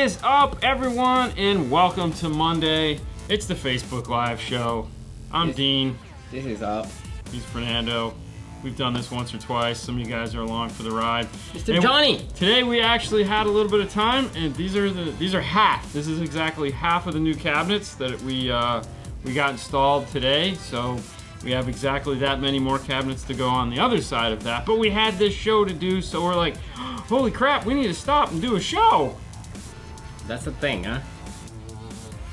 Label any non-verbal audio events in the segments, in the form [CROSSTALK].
is up, everyone, and welcome to Monday. It's the Facebook Live show. I'm Yes. Dean. This is up. He's Fernando. We've done this once or twice. Some of you guys are along for the ride. Mr. And Johnny! Today we actually had a little bit of time, and these are the these are half. This is exactly half of the new cabinets that we uh, we got installed today. So we have exactly that many more cabinets to go on the other side of that. But we had this show to do, so we're like, [GASPS] holy crap, we need to stop and do a show. That's the thing, huh?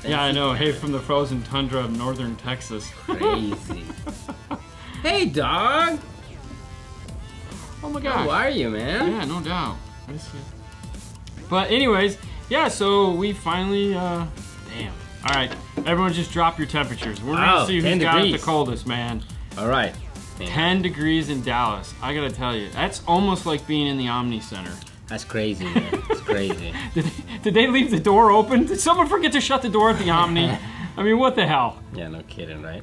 Yeah, I know. Hey, from the frozen tundra of northern Texas. Crazy. [LAUGHS] hey, dog! Oh my god. How are you, man? Yeah, no doubt. But anyways, yeah, so we finally, uh, damn. All right, everyone just drop your temperatures. We're gonna Oh, see who's 10 got it the coldest, man. All right. 10 degrees in Dallas. I gotta tell you, that's almost like being in the Omni Center. That's crazy, man. It's crazy. [LAUGHS] Did they, did they leave the door open? Did someone forget to shut the door at the Omni? [LAUGHS] I mean, what the hell? Yeah, no kidding, right?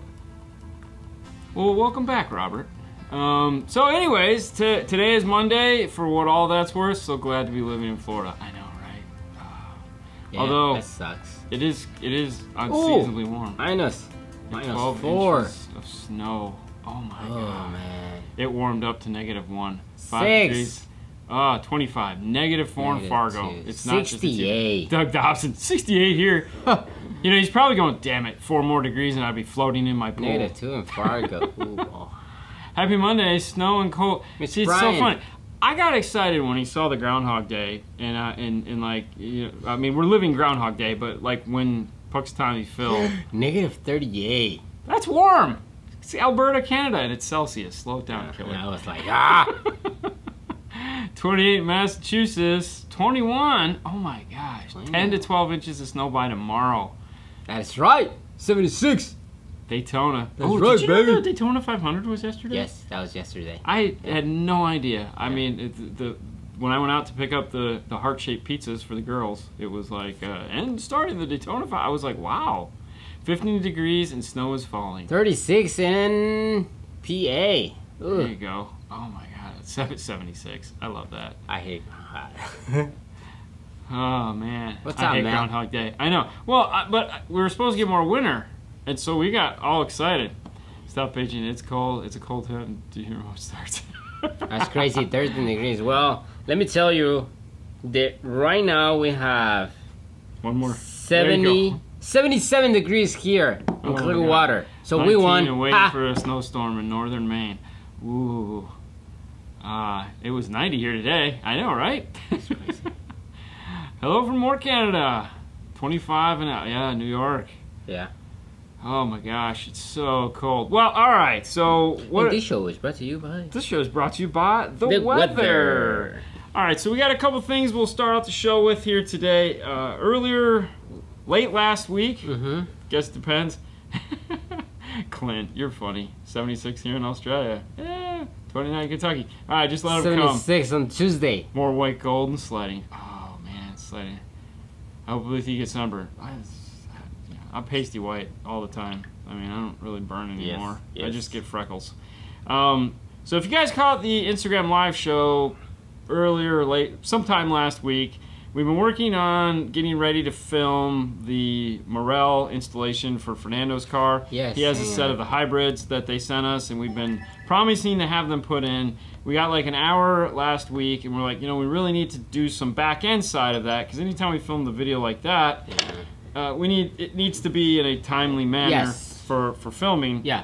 Well, welcome back, Robert. Um, so, anyways, t- today is Monday. For what all that's worth, so glad to be living in Florida. I know, right? [SIGHS] Yeah, Although- that sucks. It is. It is unseasonably warm. Minus. Minus 12 four. inches of snow. Oh my Oh god. man. It warmed up to negative one. Five Six. degrees. Ah, 25. Negative four in Fargo. two. It's not just it's even- 68. Doug Dobson, [LAUGHS] 68 here. you know, he's probably going, damn it, four more degrees and I'd be floating in my pool. Negative two in Fargo. [LAUGHS] Ooh, oh. Happy Monday, snow and cold. See, it's so funny. I got excited when he saw the Groundhog Day, and uh, and and like, you know, I mean, we're living Groundhog Day, but like when Punxsutawney Phil, [GASPS] Negative 38. that's warm. It's Alberta, Canada, and it's Celsius. Slow it down, And killer. I was like, ah! [LAUGHS] 28 Massachusetts, 21. Oh my gosh, 10 to 12 inches of snow by tomorrow. That's right. 76. Daytona. That's oh, right, did you know baby. the Daytona 500 was yesterday? Yes, that was yesterday. I had no idea. I mean, it, the when I went out to pick up the the heart shaped pizzas for the girls, it was like uh, and starting the Daytona. I was like, wow, 15 degrees and snow is falling. 36 in PA. There you go. Oh my God, [LAUGHS] 776. I love that. I hate hot. [LAUGHS] Oh man, What's I up, hate man? Groundhog Day. I know. Well, I, but we were supposed to get more winter, and so we got all excited. Stop paging. It's cold. It's a cold heaven. Do you hear it starts? [LAUGHS] That's crazy, 13 degrees. Well, let me tell you that right now we have One more. 70, 77 degrees here in Oh Clearwater. So we 19 won. waiting for a snowstorm in northern Maine. Ooh. Uh, it was 90 here today. I know, right? [LAUGHS] Hello from more Canada. 25 and out. Yeah, New York. Yeah. Oh my gosh, it's so cold. Well, all right. So And what? this show is brought to you by This show is brought to you by the, the weather. All right, so we got a couple things we'll start out the show with here today. Uh, earlier, late last week, Mm-hmm. guess depends. [LAUGHS] Clint, you're funny. 76 here in Australia. Yeah, 29 Kentucky. All right, just let him come. 76 on Tuesday. More white gold and sledding. Oh man, sledding. I Hopefully he gets sunburned. I, I'm pasty white all the time. I mean, I don't really burn Yes, anymore. I just get freckles. Um, so if you guys caught the Instagram live show earlier or late, sometime last week, we've been working on getting ready to film the Morel installation for Fernando's car. Yes. He has a set of the hybrids that they sent us, and we've been promising to have them put in. We got like an hour last week, and we're like, you know, we really need to do some back end side of that because anytime we film the video like that, uh, we need it needs to be in a timely manner Yes. for for filming. Yeah.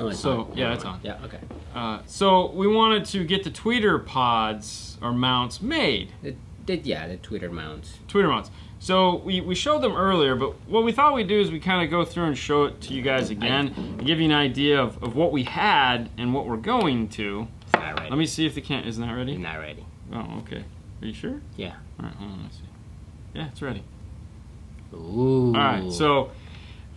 Oh, So, on. yeah, it's on. Yeah, okay. Uh, so we wanted to get the tweeter pods or mounts made. The, the, yeah, the tweeter mounts. Tweeter mounts. So we, we showed them earlier, but what we thought we'd do is we kind of go through and show it to you guys again, and give you an idea of, of what we had and what we're going to. It's not ready. Let me see if the can isn't that ready? It's not ready. Oh, okay. Are you sure? Yeah. All right, hold on. Let's see. Yeah, it's ready. Ooh. All right, so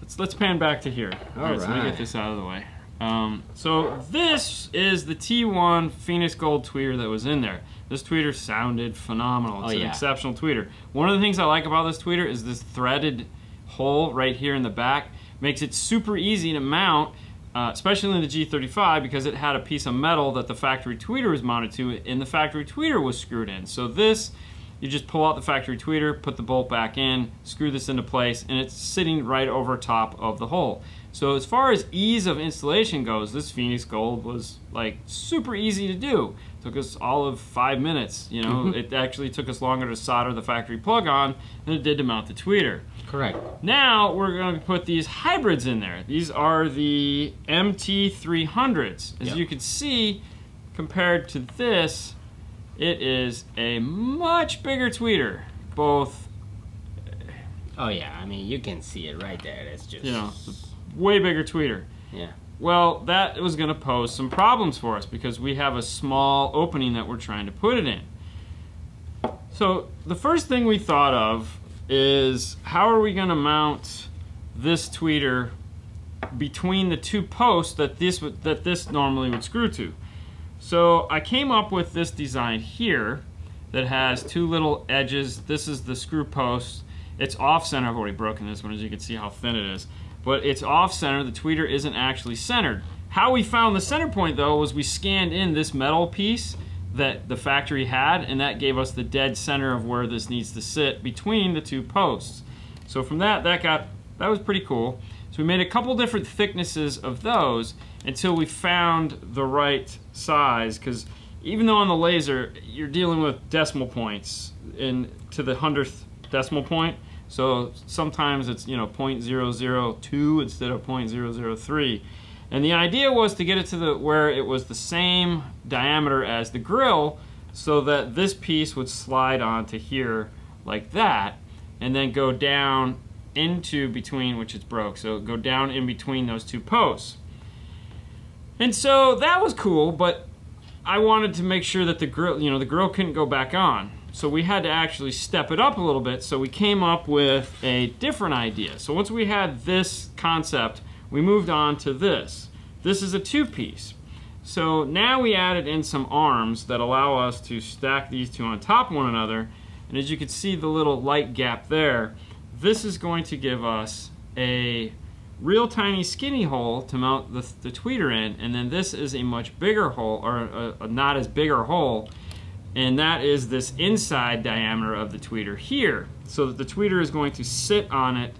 let's let's pan back to here. All right, All so let me get right. this out of the way. Um, so this is the T1 Phoenix Gold tweeter that was in there. This tweeter sounded phenomenal. It's Oh, an yeah. exceptional tweeter. One of the things I like about this tweeter is this threaded hole right here in the back makes it super easy to mount uh, especially in the G35 because it had a piece of metal that the factory tweeter was mounted to and the factory tweeter was screwed in. So this, you just pull out the factory tweeter, put the bolt back in, screw this into place, and it's sitting right over top of the hole. So as far as ease of installation goes, this Phoenix Gold was like super easy to do. Took us all of five minutes. You know, Mhm. it actually took us longer to solder the factory plug on than it did to mount the tweeter. Correct. Now we're going to put these hybrids in there. These are the MT300s. As Yep. you can see, compared to this, it is a much bigger tweeter. Both, Oh yeah, I mean you can see it right there. It's just you know, way bigger tweeter. Yeah. Well, that was going to pose some problems for us because we have a small opening that we're trying to put it in. So the first thing we thought of is how are we going to mount this tweeter between the two posts that this would, that this normally would screw to. So I came up with this design here that has two little edges. This is the screw post. It's off center. I've already broken this one as you can see how thin it is. But it's off center. The tweeter isn't actually centered. How we found the center point though was we scanned in this metal piece that the factory had and that gave us the dead center of where this needs to sit between the two posts. So from that, that got, that was pretty cool. So we made a couple different thicknesses of those until we found the right size because even though on the laser you're dealing with decimal points in to the hundredth decimal point. So sometimes it's you know 0.002 instead of 0.003 and the idea was to get it to the where it was the same diameter as the grill so that this piece would slide onto here like that and then go down into between which it's broke so go down in between those two posts and so that was cool but I wanted to make sure that the grill, you know, the grill couldn't go back on. So we had to actually step it up a little bit. So we came up with a different idea. So once we had this concept, we moved on to this. This is a two-piece. So now we added in some arms that allow us to stack these two on top of one another. And as you can see the little light gap there, this is going to give us a real tiny skinny hole to mount the, the tweeter in and then this is a much bigger hole or a, a not as bigger hole and that is this inside diameter of the tweeter here. So that the tweeter is going to sit on it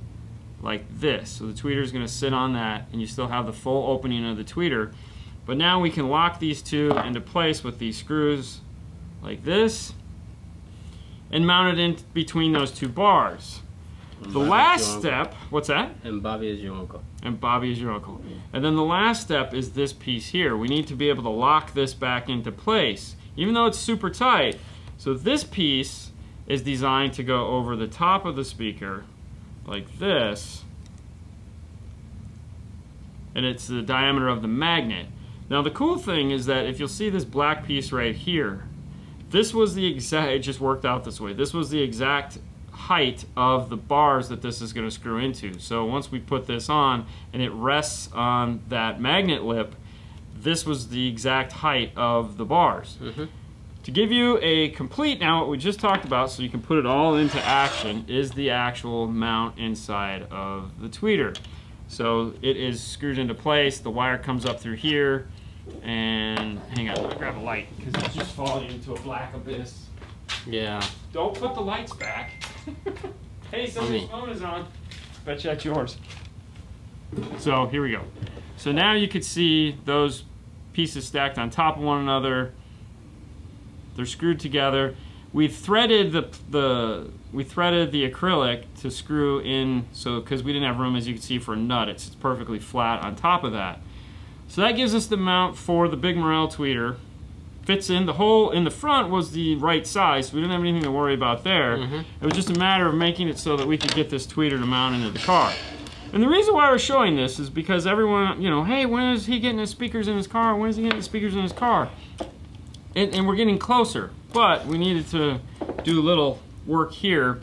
like this. So the tweeter is going to sit on that and you still have the full opening of the tweeter. But now we can lock these two into place with these screws like this and mount it in between those two bars the last step what's that And Bobby is your uncle. and Bobby is your uncle. And then the last step is this piece here. We need to be able to lock this back into place, even though it's super tight. So this piece is designed to go over the top of the speaker like this. And it's the diameter of the magnet. Now the cool thing is that if you'll see this black piece right here, this was the exact, it just worked out this way. This was the exact height of the bars that this is going to screw into. So once we put this on and it rests on that magnet lip, this was the exact height of the bars. Mhm. To give you a complete, now what we just talked about so you can put it all into action is the actual mount inside of the tweeter. So it is screwed into place, the wire comes up through here, and hang on, me grab a light because it's just falling into a black abyss. Yeah. Don't put the lights back. [LAUGHS] hey, somebody's me. phone is on. Bet you that's yours. So here we go. So now you can see those pieces stacked on top of one another. They're screwed together. We threaded the the we threaded the acrylic to screw in so because we didn't have room as you can see for a nut. It's, it's perfectly flat on top of that. So that gives us the mount for the big Morel tweeter. Fits in. The hole in the front was the right size. So we didn't have anything to worry about there. Mhm. It was just a matter of making it so that we could get this tweeter to mount into the car. And the reason why we're showing this is because everyone, you know, hey, when is he getting his speakers in his car? When is he getting the speakers in his car? And, and we're getting closer, but we needed to do a little work here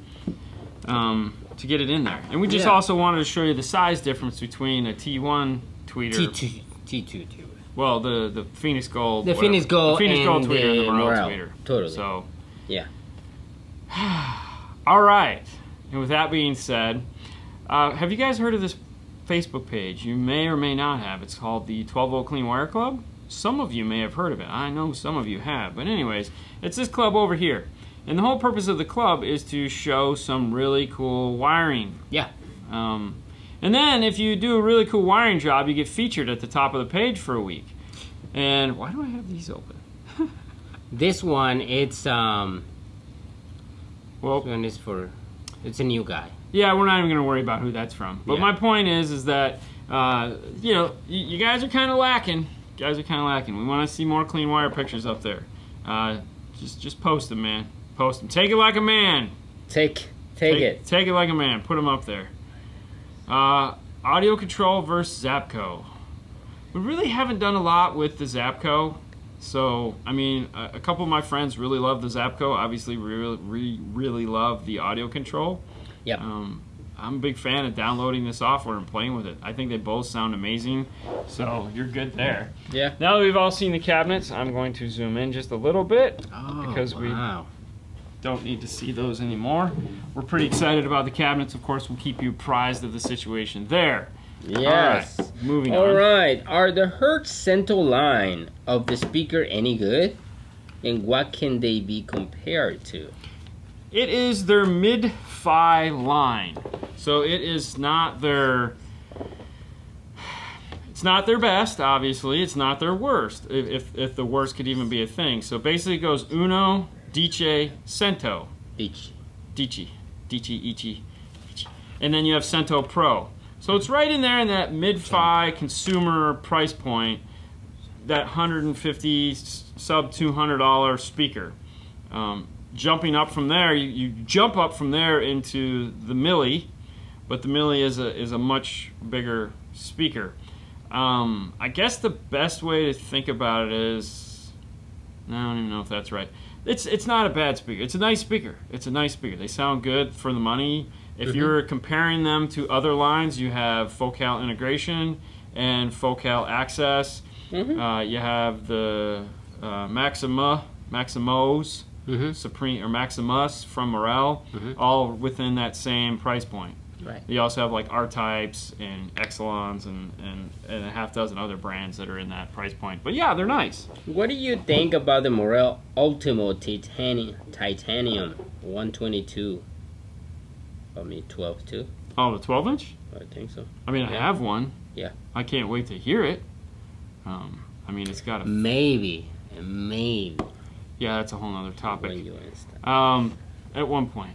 um, to get it in there. And we just Yeah. also wanted to show you the size difference between a T1 tweeter. T2 T2 too. Well, the the Phoenix Gold. The whatever. Phoenix Gold the Phoenix Gold and tweeter and the the Morel, Morel. tweeter. Totally. So, Yeah. [SIGHS] all right. And with that being said, uh, have you guys heard of this Facebook page. You may or may not have. It's called the 12 Volt Clean Wire Club. Some of you may have heard of it. I know some of you have. But anyways, it's this club over here. And the whole purpose of the club is to show some really cool wiring. Yeah. Um, and then if you do a really cool wiring job, you get featured at the top of the page for a week. And why do I have these open? [LAUGHS] This one, it's um, Well, this one is for, it's a new guy. Yeah, we're not even going to worry about who that's from. But Yeah. my point is, is that uh, you know, you, you guys are kind of lacking. You guys are kind of lacking. We want to see more clean wire pictures up there. Uh, just, just post them, man. Post them. Take it like a man. Take, take, it. Take it like a man. Put them up there. Uh, audio control versus Zapco. We really haven't done a lot with the Zapco. So, I mean, a, a couple of my friends really love the Zapco. Obviously, we really, really, really love the audio control. Yep. Um, I'm a big fan of downloading the software and playing with it. I think they both sound amazing. So you're good there. Yeah. Now that we've all seen the cabinets, I'm going to zoom in just a little bit. Oh, Because we- wow. Don't need to see those anymore. We're pretty excited about the cabinets. Of course, we'll keep you apprised of the situation there. Yes. All right, moving All on. right. Are the Hertz Cento line of the speaker any good? And what can they be compared to? It is their mid-fi line. So it is not their it's not their best, obviously. It's not their worst, if, if, if the worst could even be a thing. So basically it goes Uno, Dice, Cento. Each. Dici, Dici, Ichi, Ichi. And then you have Cento Pro. So it's right in there in that mid-fi consumer price point, that 150 s- sub $200 speaker. Um, jumping up from there, you, you jump up from there into the Mille, but the Mille is a, is a much bigger speaker. Um, I guess the best way to think about it is, I don't even know if that's right. It's it's not a bad speaker. It's a nice speaker. It's a nice speaker. They sound good for the money. If Mhm. you're comparing them to other lines, you have Focal integration and Focal access. Mm-hmm. Uh, you have the uh, Maxima, Maximos, Mm-hmm. Supreme or Maximus from Morel, Mhm. all within that same price point. Right. You also have like R types and Excelons and, and, and a half dozen other brands that are in that price point. But yeah, they're nice. What do you think about the Morel Ultimo Titanium Titanium 122? I mean 12 too. Oh, the 12 inch? I think so. I mean, I have one. Yeah. I can't wait to hear it. Um, I mean, it's got a. Maybe, maybe Yeah, that's a whole other topic. Um, at one point.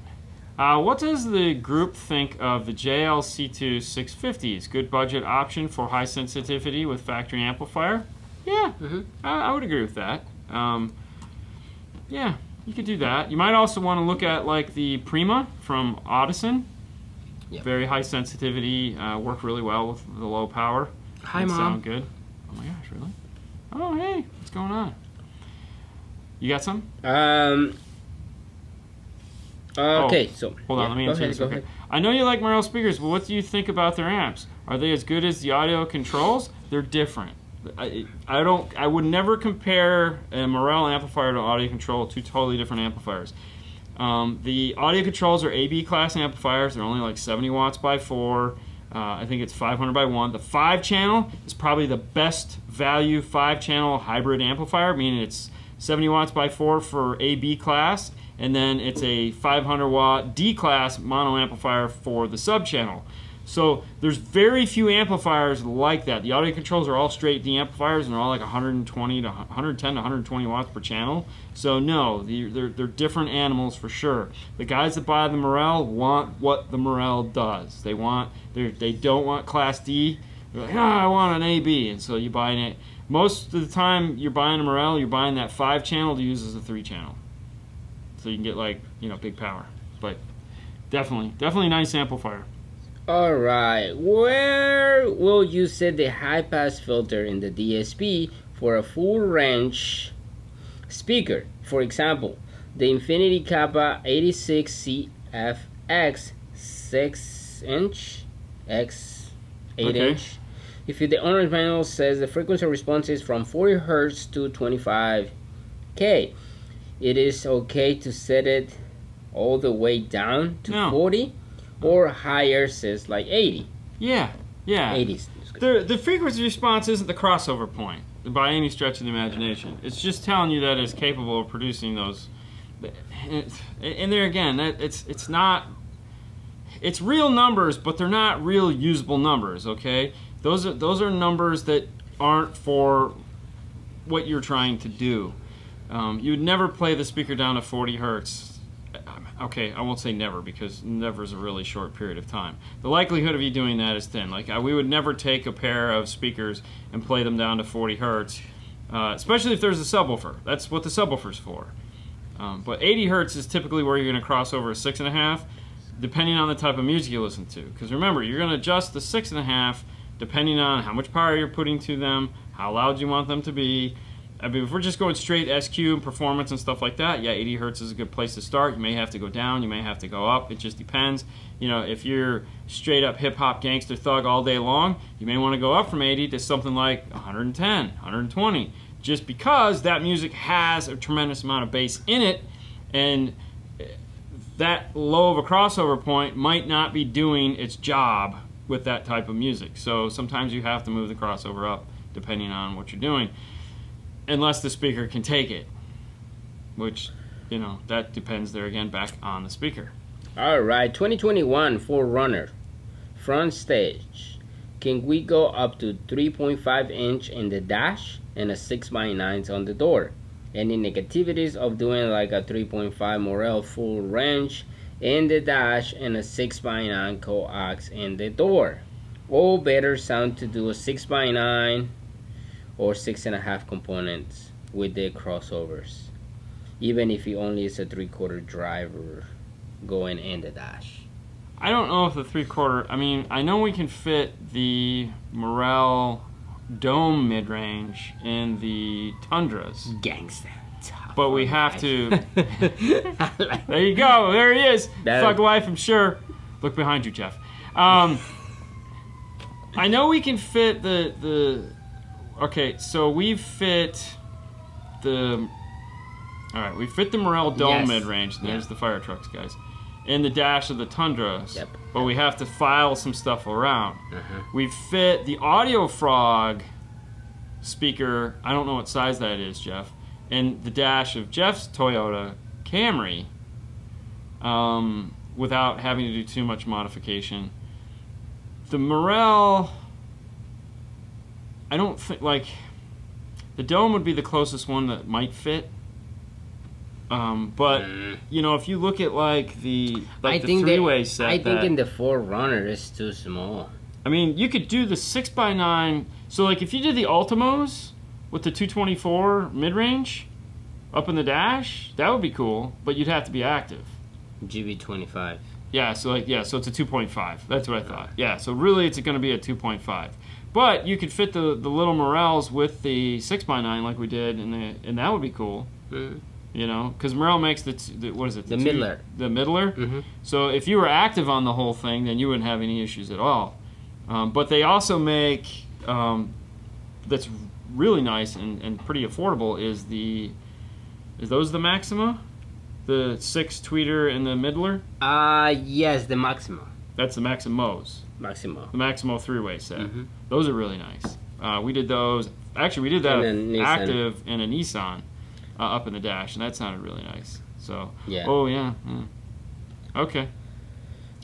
Uh, what does the group think of the JLC2 650s? Good budget option for high sensitivity with factory amplifier? Yeah, Mhm. I, I would agree with that. Um, yeah, you could do that. You might also want to look at like the Prima from Audison. Yep. Very high sensitivity, uh, work really well with the low power. Hi, That Mom. Sound good. Oh my gosh, really? Oh hey, what's going on? You got some? Um. Okay, so Oh, Hold on, yeah, let me go answer ahead, this. Okay. I know you like Morel speakers, but what do you think about their amps? Are they as good as the audio controls? They're different. I, I don't. I would never compare a Morel amplifier to audio control. Two totally different amplifiers. Um, the audio controls are AB class amplifiers. They're only like 70 watts by four. Uh, I think it's 500 by one. The five channel is probably the best value five channel hybrid amplifier, meaning it's 70 watts by four for AB class, and then it's a 500 watt D class mono amplifier for the sub channel. So there's very few amplifiers like that. The audio controls are all straight D amplifiers and they're all like 120 to 110 to 120 watts per channel. So no, they're, they're different animals for sure. The guys that buy the Morel want what the Morel does. They want they they don't want Class D. They're like, ah, I want an AB, and so you buy an. Most of the time, you're buying a Morel, you're buying that five channel to use as a three channel, so you can get like you know big power. But definitely, definitely nice amplifier. All right, where will you set the high pass filter in the DSP for a full range speaker? For example, the Infinity Kappa 86CFX 6 inch X 8 Okay. inch. If the owner's manual says the frequency response is from 40 hertz to 25k, it is okay to set it all the way down to No. 40 or higher says like 80. Yeah, Yeah. 80s. The, the frequency response isn't the crossover point by any stretch of the imagination. It's just telling you that it's capable of producing those. And, and there again, that it's it's not. It's real numbers, but they're not real usable numbers. Okay, those are those are numbers that aren't for what you're trying to do. Um, you would never play the speaker down to 40 hertz. Okay, I won't say never because never is a really short period of time. The likelihood of you doing that is thin. Like uh, we would never take a pair of speakers and play them down to 40 hertz, uh, especially if there's a subwoofer. That's what the subwoofer's for. Um, but 80 hertz is typically where you're going to cross over a six and a half, depending on the type of music you listen to. Because remember, you're going to adjust the six and a half depending on how much power you're putting to them, how loud you want them to be. I mean, if we're just going straight SQ and performance and stuff like that, yeah, 80 hertz is a good place to start. You may have to go down, you may have to go up. It just depends. You know, if you're straight up hip hop gangster thug all day long, you may want to go up from 80 to something like 110, 120, just because that music has a tremendous amount of bass in it, and eh, that low of a crossover point might not be doing its job with that type of music. So sometimes you have to move the crossover up depending on what you're doing unless the speaker can take it, which, you know, that depends there again back on the speaker. All right, 2021 4Runner front stage. Can we go up to 3.5 inch in the dash and a 6 by 9 on the door? Any negativities of doing like a 3.5 Morel full range in the dash and a 6 by 9 coax in the door? Or better sound to do a 6 by 9 or six and a half components with the crossovers even if it only is a three quarter driver going in the dash I don't know if the three quarter, I mean, I know we can fit the Morel dome mid range in the Tundras, gangsta tough but we have to. [LAUGHS] [LAUGHS] There you go. There he is. That- Thug life, I'm sure. Look behind you, Jeff. Um, [LAUGHS] I know we can fit the the. Okay, so we fit the. All right, we fit the Morel Dome Yes. mid range. There's Yeah. the fire trucks, guys. In the dash of the Tundras. Yep. But we have to file some stuff around. Uh-huh. We fit the Audio Frog speaker. I don't know what size that is, Jeff. And the dash of Jeff's Toyota Camry, um, without having to do too much modification. The Morel, I don't think like the dome would be the closest one that might fit. Um, but Mm. you know, if you look at like the like I the think three-way set, I think that- in the 4Runner is too small. I mean, you could do the six x nine. So, like, if you did the Ultimos with the 224 mid range up in the dash, that would be cool. But you'd have to be active. GB25. Yeah. So, like, yeah. So it's a 2.5. That's what I thought. Yeah. So really, it's going to be a 2.5. But you could fit the the little Morels with the six x nine like we did, and the and that would be cool. Mm. You know, because Morel makes the, t- the what is it? The two- middler. The middler. Mm-hmm. So if you were active on the whole thing, then you wouldn't have any issues at all. Um, but they also make um, that's really nice and, and pretty affordable is the is those the Maxima, the six tweeter and the middler. Uh, yes, the Maxima. That's the Maximos, Maximo. the Maximo three way set. Mhm. Those are really nice. Uh, we did those. Actually, we did that And active in a Nissan uh, up in the dash, and that sounded really nice. So, Yeah. oh yeah, yeah. okay.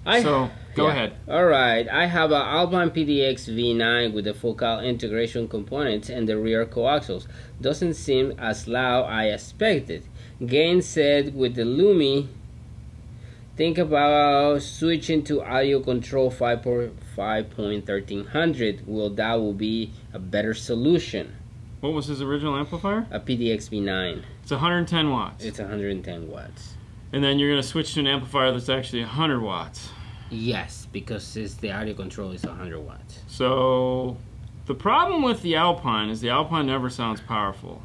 I, so go yeah. ahead. All right, I have an Alpine PDX V9 with the focal integration components and the rear coaxials. Doesn't seem as loud I expected. Gain said with the Lumi, think about switching to audio control 5.1300. Will that will be a better solution? What was his original amplifier? A PDX V9. It's 110 watts. It's 110 watts. And then you're going to switch to an amplifier that's actually 100 watts. Yes, because it's the audio control is 100 watts. So the problem with the Alpine is the Alpine never sounds powerful.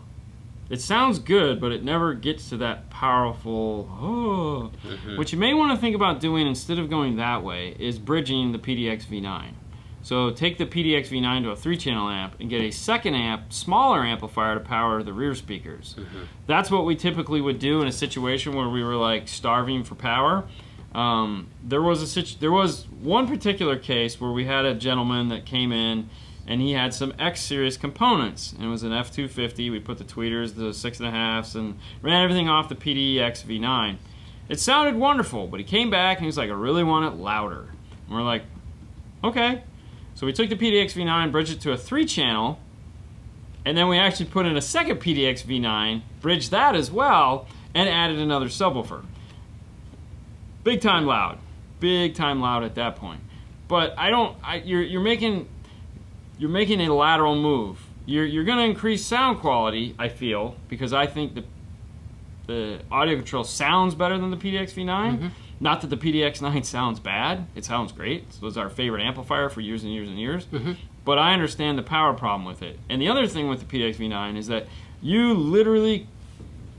It sounds good, but it never gets to that powerful. Oh. Mhm. What you may want to think about doing instead of going that way is bridging the PDX V9. So take the PDX V9 to a three channel amp and get a second amp, smaller amplifier to power the rear speakers. Mhm. That's what we typically would do in a situation where we were like starving for power. Um, there was a situ- there was one particular case where we had a gentleman that came in and he had some X series components. And it was an F250. We put the tweeters, the six and a halfs, and ran everything off the PDX V9. It sounded wonderful, but he came back and he was like, I really want it louder. And we're like, okay. So we took the PDX V9, bridged it to a three channel, and then we actually put in a second PDX V9, bridged that as well, and added another subwoofer. Big time loud. Big time loud at that point. But I don't I, you're you're making you're making a lateral move. You're you're going to increase sound quality, I feel, because I think the the audio control sounds better than the PDX V9. Mm-hmm. Not that the PDX 9 [LAUGHS] sounds bad. It sounds great. It was our favorite amplifier for years and years and years. Mm-hmm. But I understand the power problem with it. And the other thing with the PDX V9 is that you literally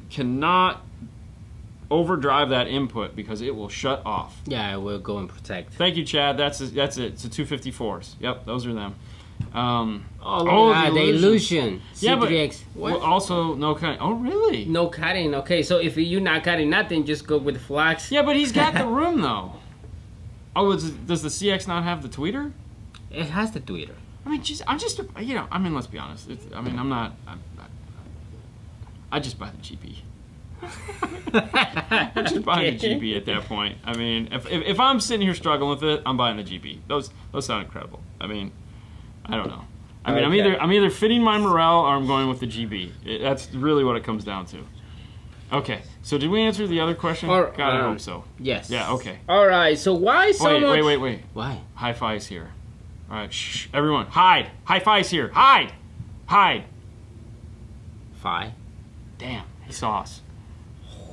cannot overdrive that input because it will shut off. Yeah, I will go and protect. Thank you, Chad. That's that's it. It's a 254s. Yep, those are them. Um, Oh, look Oh, that, the illusion. Yeah, but- C3X. What? well, also no cutting. Oh, really? no cutting. Okay, so if you're not cutting nothing, just go with the flax. Yeah, but he's got the [LAUGHS] room though. Oh, it- does the CX not have the tweeter? It has the tweeter. I mean, just I'm just you know. I mean, let's be honest. It's, I mean, I'm not. I'm, I just buy the GP. [LAUGHS] I'm just buying the GP at that point. I mean, if, if, if I'm sitting here struggling with it, I'm buying the GP. Those those sound incredible. I mean, I don't know. I mean, I'm either I'm either fitting my Morel or I'm going with the GB. It, that's really what it comes down to. Okay, so did we answer the other question? Or, God, I um, hope so. Yes. Yeah. Okay. All right. So why so Wait, much? wait, wait, wait. Why? High fives here. All right, shh, everyone, hide. High fives here. Hide, hide. Why? Damn, he saw us.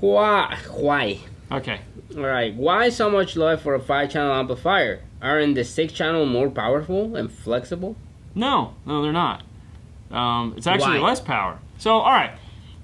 Why? Why? Okay. All right. Why so much love for a five-channel amplifier? Aren't the six-channel more powerful and flexible? No, no, they're not. Um, it's actually Why? less power. So, all right,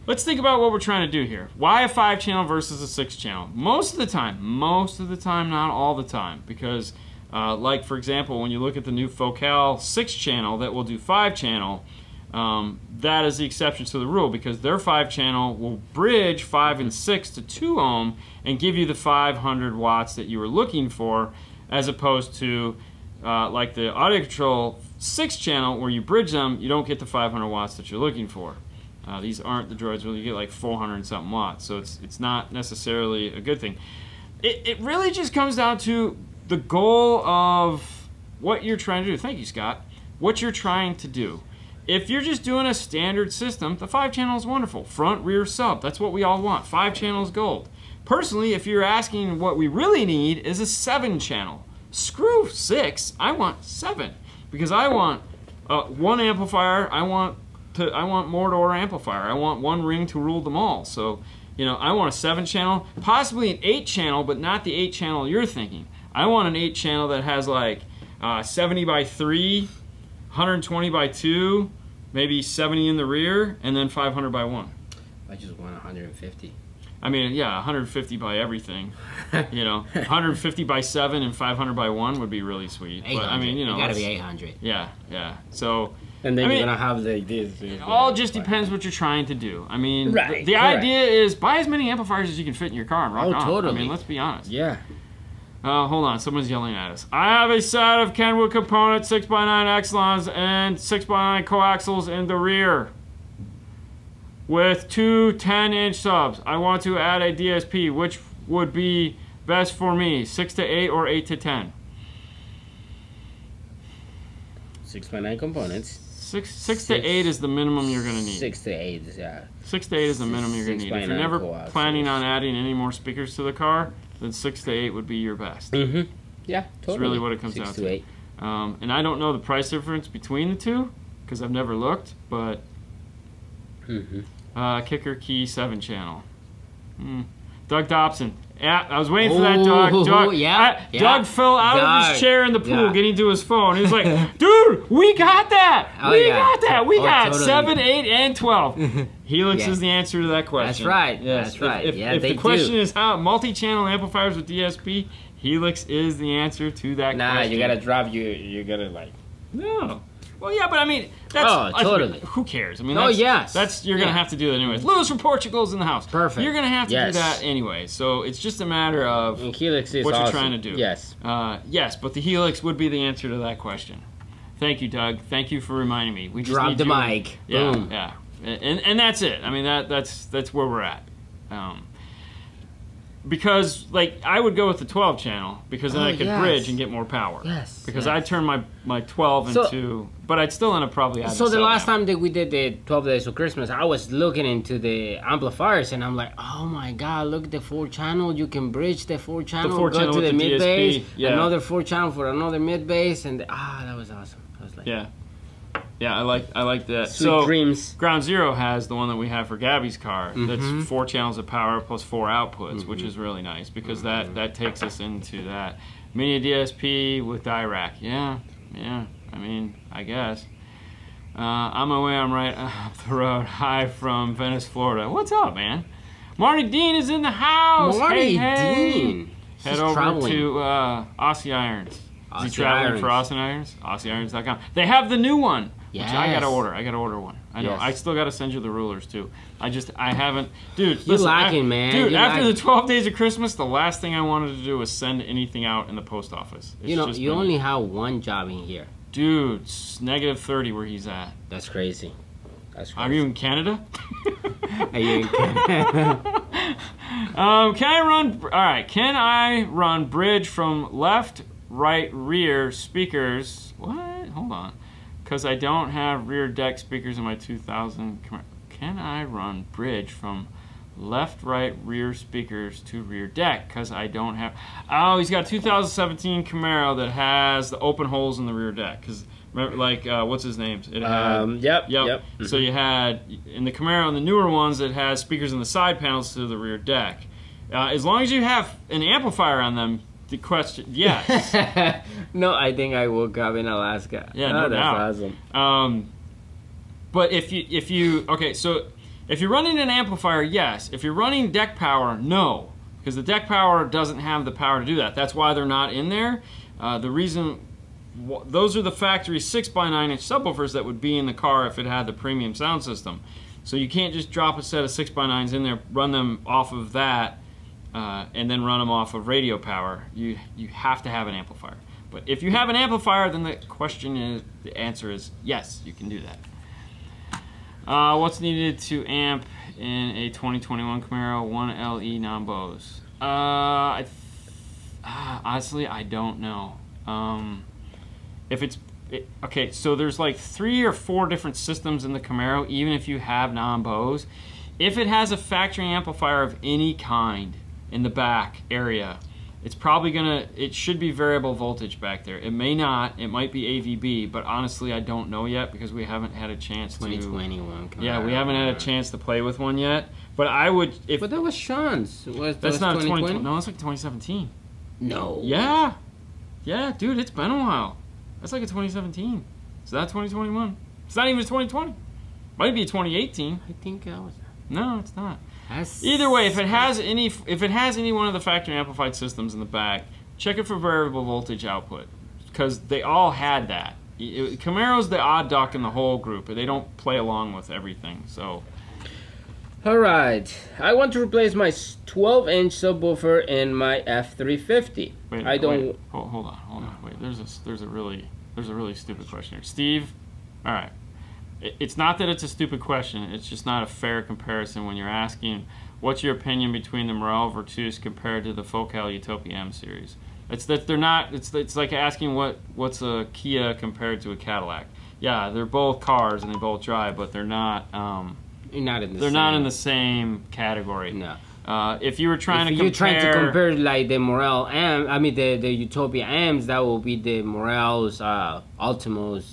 let's think about what we're trying to do here. Why a five channel versus a six channel? Most of the time, most of the time, not all the time, because, uh, like for example, when you look at the new Focal six channel that will do five channel, um, that is the exception to the rule because their five channel will bridge five and six to two ohm and give you the 500 watts that you were looking for, as opposed to uh, like the audio control six channel where you bridge them, you don't get the 500 watts that you're looking for. Uh, these aren't the droids where you get like 400 and something watts, so it's it's not necessarily a good thing. It, it really just comes down to the goal of what you're trying to do. Thank you, Scott. What you're trying to do. If you're just doing a standard system, the five channel is wonderful. Front, rear, sub. That's what we all want. Five channels gold. Personally, if you're asking what we really need is a seven channel. Screw six. I want seven because I want uh, one amplifier. I want to. I want more door amplifier. I want one ring to rule them all. So, you know, I want a seven channel, possibly an eight channel, but not the eight channel you're thinking. I want an eight channel that has like uh, 70 by three, 120 by two, maybe 70 in the rear, and then 500 by one. I just want 150. I mean, yeah, 150 by everything. [LAUGHS] You know, 150 by seven and 500 by one would be really sweet. But I mean, you know, it gotta be 800. yeah, yeah. So And then I you're mean, gonna have the this. it all just depends what you're trying to do. I mean, Right, the, idea is buy as many amplifiers as you can fit in your car and rock Oh, on. I mean, let's be honest. Yeah. Uh, hold on, someone's yelling at us. I have a set of Kenwood components, 6x9 Excelons, and 6x9 coaxials in the rear with two 10 inch subs. I want to add a DSP. Which would be best for me, 6 to 8 or 8 to 10? Six by nine components. Six, six to eight is the minimum you're gonna need. Six to eight. Yeah. Six to eight is the minimum you're gonna Six need. If you're never planning on adding any more speakers to the car, then six to eight would be your best. Mm-hmm. Yeah. Totally. really what it comes Six down to. to. eight. Um, and I don't know the price difference between the two because I've never looked, but Mm-hmm. Uh, kicker key seven channel. Hmm. Doug Dobson. Yeah, I was waiting for that, Doug. Doug, yeah, I- yeah. Doug fell out of his chair in the pool yeah. getting to his phone. He was like, [LAUGHS] dude, we got that. Oh, we yeah. got that. We Oh, got totally. 7, 8, and 12. [LAUGHS] Helix is the answer to that question. That's right. Yes. That's right. If, Yeah, if the question do. is how multi-channel amplifiers with DSP, Helix is the answer to that Nah, question. you gotta drop. You you gotta like. No. Well, yeah, but I mean, that's Oh, I- totally. who cares? I mean, Oh, that's, yes. that's you're gonna Yeah. have to do that anyways. Lewis from Portugal's in the house. Perfect. You're gonna have to Yes. do that anyway. So it's just a matter of And Helix is what you're trying to do. Yes. Uh, yes, but the Helix would be the answer to that question. Thank you, Doug. Thank you for reminding me. We just Drop the you- mic. Yeah, Boom. yeah, and and that's it. I mean that that's that's where we're at. Um, because like I would go with the 12 channel because then Oh, I could yes. bridge and get more power. Yes, Because yes. I'd turn my my 12 So- into, but I'd still end up probably. So the last amp. time that we did the 12 days of Christmas, I was looking into the amplifiers and I'm like, oh my god, look at the four channel. You can bridge the four channel, four go channel to the, the mid bass, yeah. another four channel for another mid bass, and ah, that was awesome. I was like, Yeah, yeah, I like I like that. sweet so dreams. Ground Zero has the one that we have for Gabby's car. Mhm. That's four channels of power plus four outputs, which Mm-hmm. is really nice because that that takes us into that mini DSP with Dirac. Yeah, yeah. I mean, I guess. Uh, on my way, I'm right [LAUGHS] up the road. Hi from Venice, Florida. What's up, man? Marty Dean is in the house. Marty hey, hey. Dean. Head He's over traveling. to uh, Aussie Irons. Is he Aussie traveling for Irons. Aussie Irons? AussieIrons.com. They have the new one, which I gotta order. I gotta order one. I know. Yes. I still gotta send you the rulers too. I just I haven't, dude. You listen, lacking, I- man. Dude, You after lacking. the 12 days of Christmas, the last thing I wanted to do was send anything out in the post office. It's You know, just you been- only have one job in here. dude, negative 30 where he's at. That's crazy. That's Are crazy. [LAUGHS] you in Canada? Are you in Um, can I run? All right. Can I run bridge from left, right, rear speakers? What? Hold on. Because I don't have rear deck speakers in my 2000. Can I run bridge from left, right, rear speakers to rear deck? Because I don't have. Oh, he's got 2017 Camaro that has the open holes in the rear deck. Because remember, like, uh, what's his name? It had. um, yep, Yep. yep. So you had in the Camaro and the newer ones that has speakers in the side panels to the rear deck. Uh, as long as you have an amplifier on them, the question, yes. [LAUGHS] no, I think I woke up in Alaska. Yeah, oh, no that's doubt. awesome. um, but if you if you okay, so if you're running an amplifier, yes. If you're running deck power, no, because the deck power doesn't have the power to do that. That's why they're not in there. Uh, the reason. Those are the factory six by nine inch subwoofers that would be in the car if it had the premium sound system. So you can't just drop a set of six by nines in there, run them off of that, uh, and then run them off of radio power. You you have to have an amplifier. But if you have an amplifier, then the question is the answer is yes, you can do that. Uh, what's needed to amp in a 2021 Camaro 1LE non-Bose? Uh, I ah, honestly, I don't know. Um, if it's it, okay, so there's like three or four different systems in the Camaro, even if you have non-Bose. If it has a factory amplifier of any kind in the back area, it's probably gonna. It should be variable voltage back there. It may not. It might be AVB, but honestly, I don't know yet because we haven't had a chance to. 2021. come Yeah, we haven't had a chance to play with one yet. But I would if But that was Sean's. Was, that's was not a 2020? 2020. No, it's like 2017. No. Yeah, yeah, dude, it's been a while. That's like a 2017. Is that 2021? It's not even 2020. Might be 2018. I think that was. No, it's not. That's Either way, if it has any, if it has any one of the factory amplified systems in the back, check it for variable voltage output, because they all had that. It- Camaro's the odd duck in the whole group, they don't play along with everything. So All right. I want to replace my 12-inch subwoofer in my F350. wait, I don't. Wait, hold, hold on, hold on. Wait, there's a there's a really there's a really stupid question here, Steve. All right, It- it's not that it's a stupid question. It's just not a fair comparison when you're asking what's your opinion between the Morel Virtus compared to the Focal Utopia M series. It's that they're not. It's it's like asking what what's a Kia compared to a Cadillac. Yeah, they're both cars and they both drive, but they're not. Um, You're not in the. they're not same- in the same category. No. Uh, if you were trying if to you're compare, trying to compare like the Morel M, I mean the the Utopia M's, that will be the Morel's uh, Ultimos.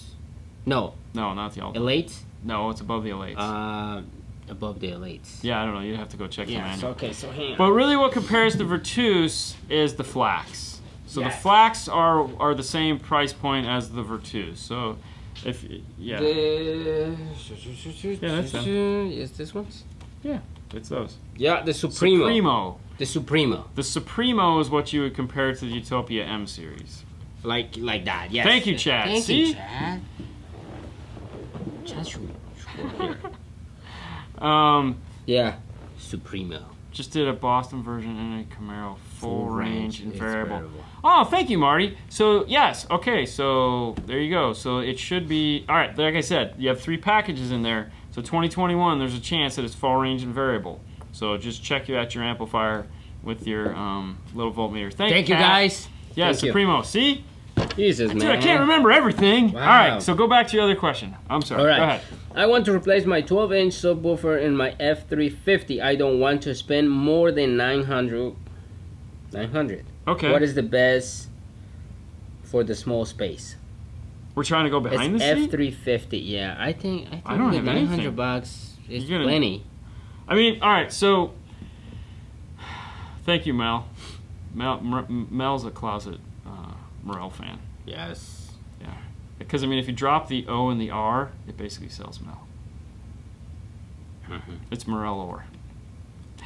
No, no, not the Ultimate. Elite. No, it's above the Elates. Uh, above the Elates. yeah, I don't know. You'd have to go check Yeah. So, okay. So hang on. But really, what compares the Virtus is the Flax. So the Flax are are the same price point as the Virtus. So if yeah, The Yeah, that's is this one? Yeah, it's those. Yeah, the Supremo. Supremo. The Supremo, The Supremo is what you would compare to the Utopia M series. like like that. Yes. Thank you, Chad. Thank See? you, Chad. Just shoot, shoot here. [LAUGHS] Um, Yeah, Supremo. just did a Boston version and a Camaro full, range, and It's variable. Oh, thank you, Marty. So yes, okay. So there you go. So it should be all right. Like I said, you have three packages in there. So 2021, there's a chance that it's full range and variable. So just check you at your amplifier with your um, little voltmeter. Thank, Thank you guys. Yeah, Thank you. Supremo. See, Jesus, dude, man. I can't remember everything. Wow. All right, so go back to your other question. I'm sorry. All right. Go ahead. I want to replace my 12 inch subwoofer in my F350. I don't want to spend more than 900. 900. Okay. What is the best for the small space? We're trying to go behind it's the seat. F350. Yeah, I think I think I don't the have 900 anything. bucks is gonna- plenty. I mean, all right. So, [SIGHS] thank you, Mel. Mel Mel's a closet uh, Morel fan. Yes. Yeah. Because I mean, if you drop the O and the R, it basically sells Mel. Mhm. It's Morel or.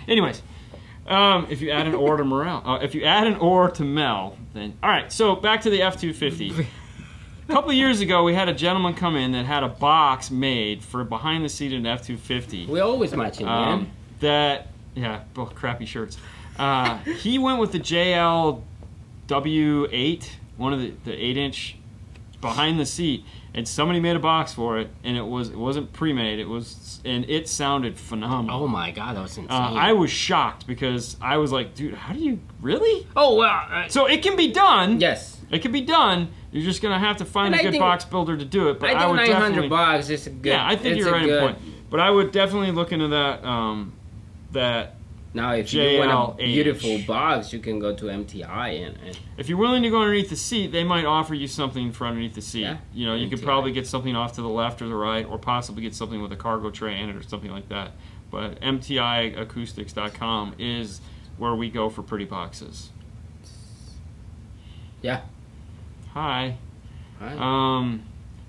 Anyways, um, if you add an or to Morel, uh, if you add an or to Mel, then all right. So back to the F two fifty. A couple years ago, we had a gentleman come in that had a box made for behind the seat in an F two fifty. We always matching, man. Um, that yeah, both crappy shirts. Uh, he went with the JL W8, one of the, the eight inch behind the seat, and somebody made a box for it, and it was it wasn't pre-made. It was and it sounded phenomenal. Oh my god, that was insane. Uh, I was shocked because I was like, dude, how do you really? oh well. Uh, So it can be done. yes. It can be done. You're just gonna have to find And a I good think- box builder to do it. But I I, would 900 definitely. bucks is a good. yeah, I think you're right good, in point. But I would definitely look into that. Um, that Now, if you want a beautiful box, you can go to MTI and, and if you're willing to go underneath the seat, they might offer you something for underneath the seat. Yeah. You know, you could probably get something off to the left or the right, or possibly get something with a cargo tray in it or something like that. But MTIacoustics.com is where we go for pretty boxes. Yeah. Hi. Hi. Um,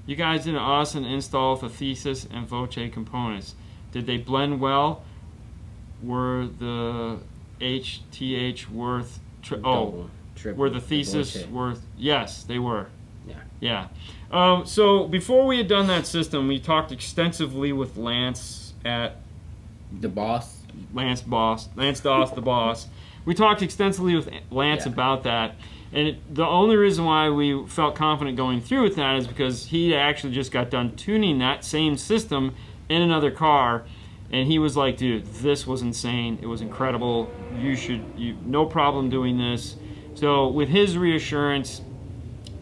you guys did an awesome install with the Thesis and Voce components. Did they blend well? Were the HTH worth? Tri- oh, Double, triple, were the thesis bullshit. worth? Yes, they were. Yeah. Yeah. Um, so before we had done that system, we talked extensively with Lance at the boss. Lance Boss, Lance Doss, the boss. We talked extensively with Lance Yeah. about that, and it, the only reason why we felt confident going through with that is because he actually just got done tuning that same system in another car, and he was like, "Dude, this was insane. It was incredible. You should, you no problem doing this." So with his reassurance,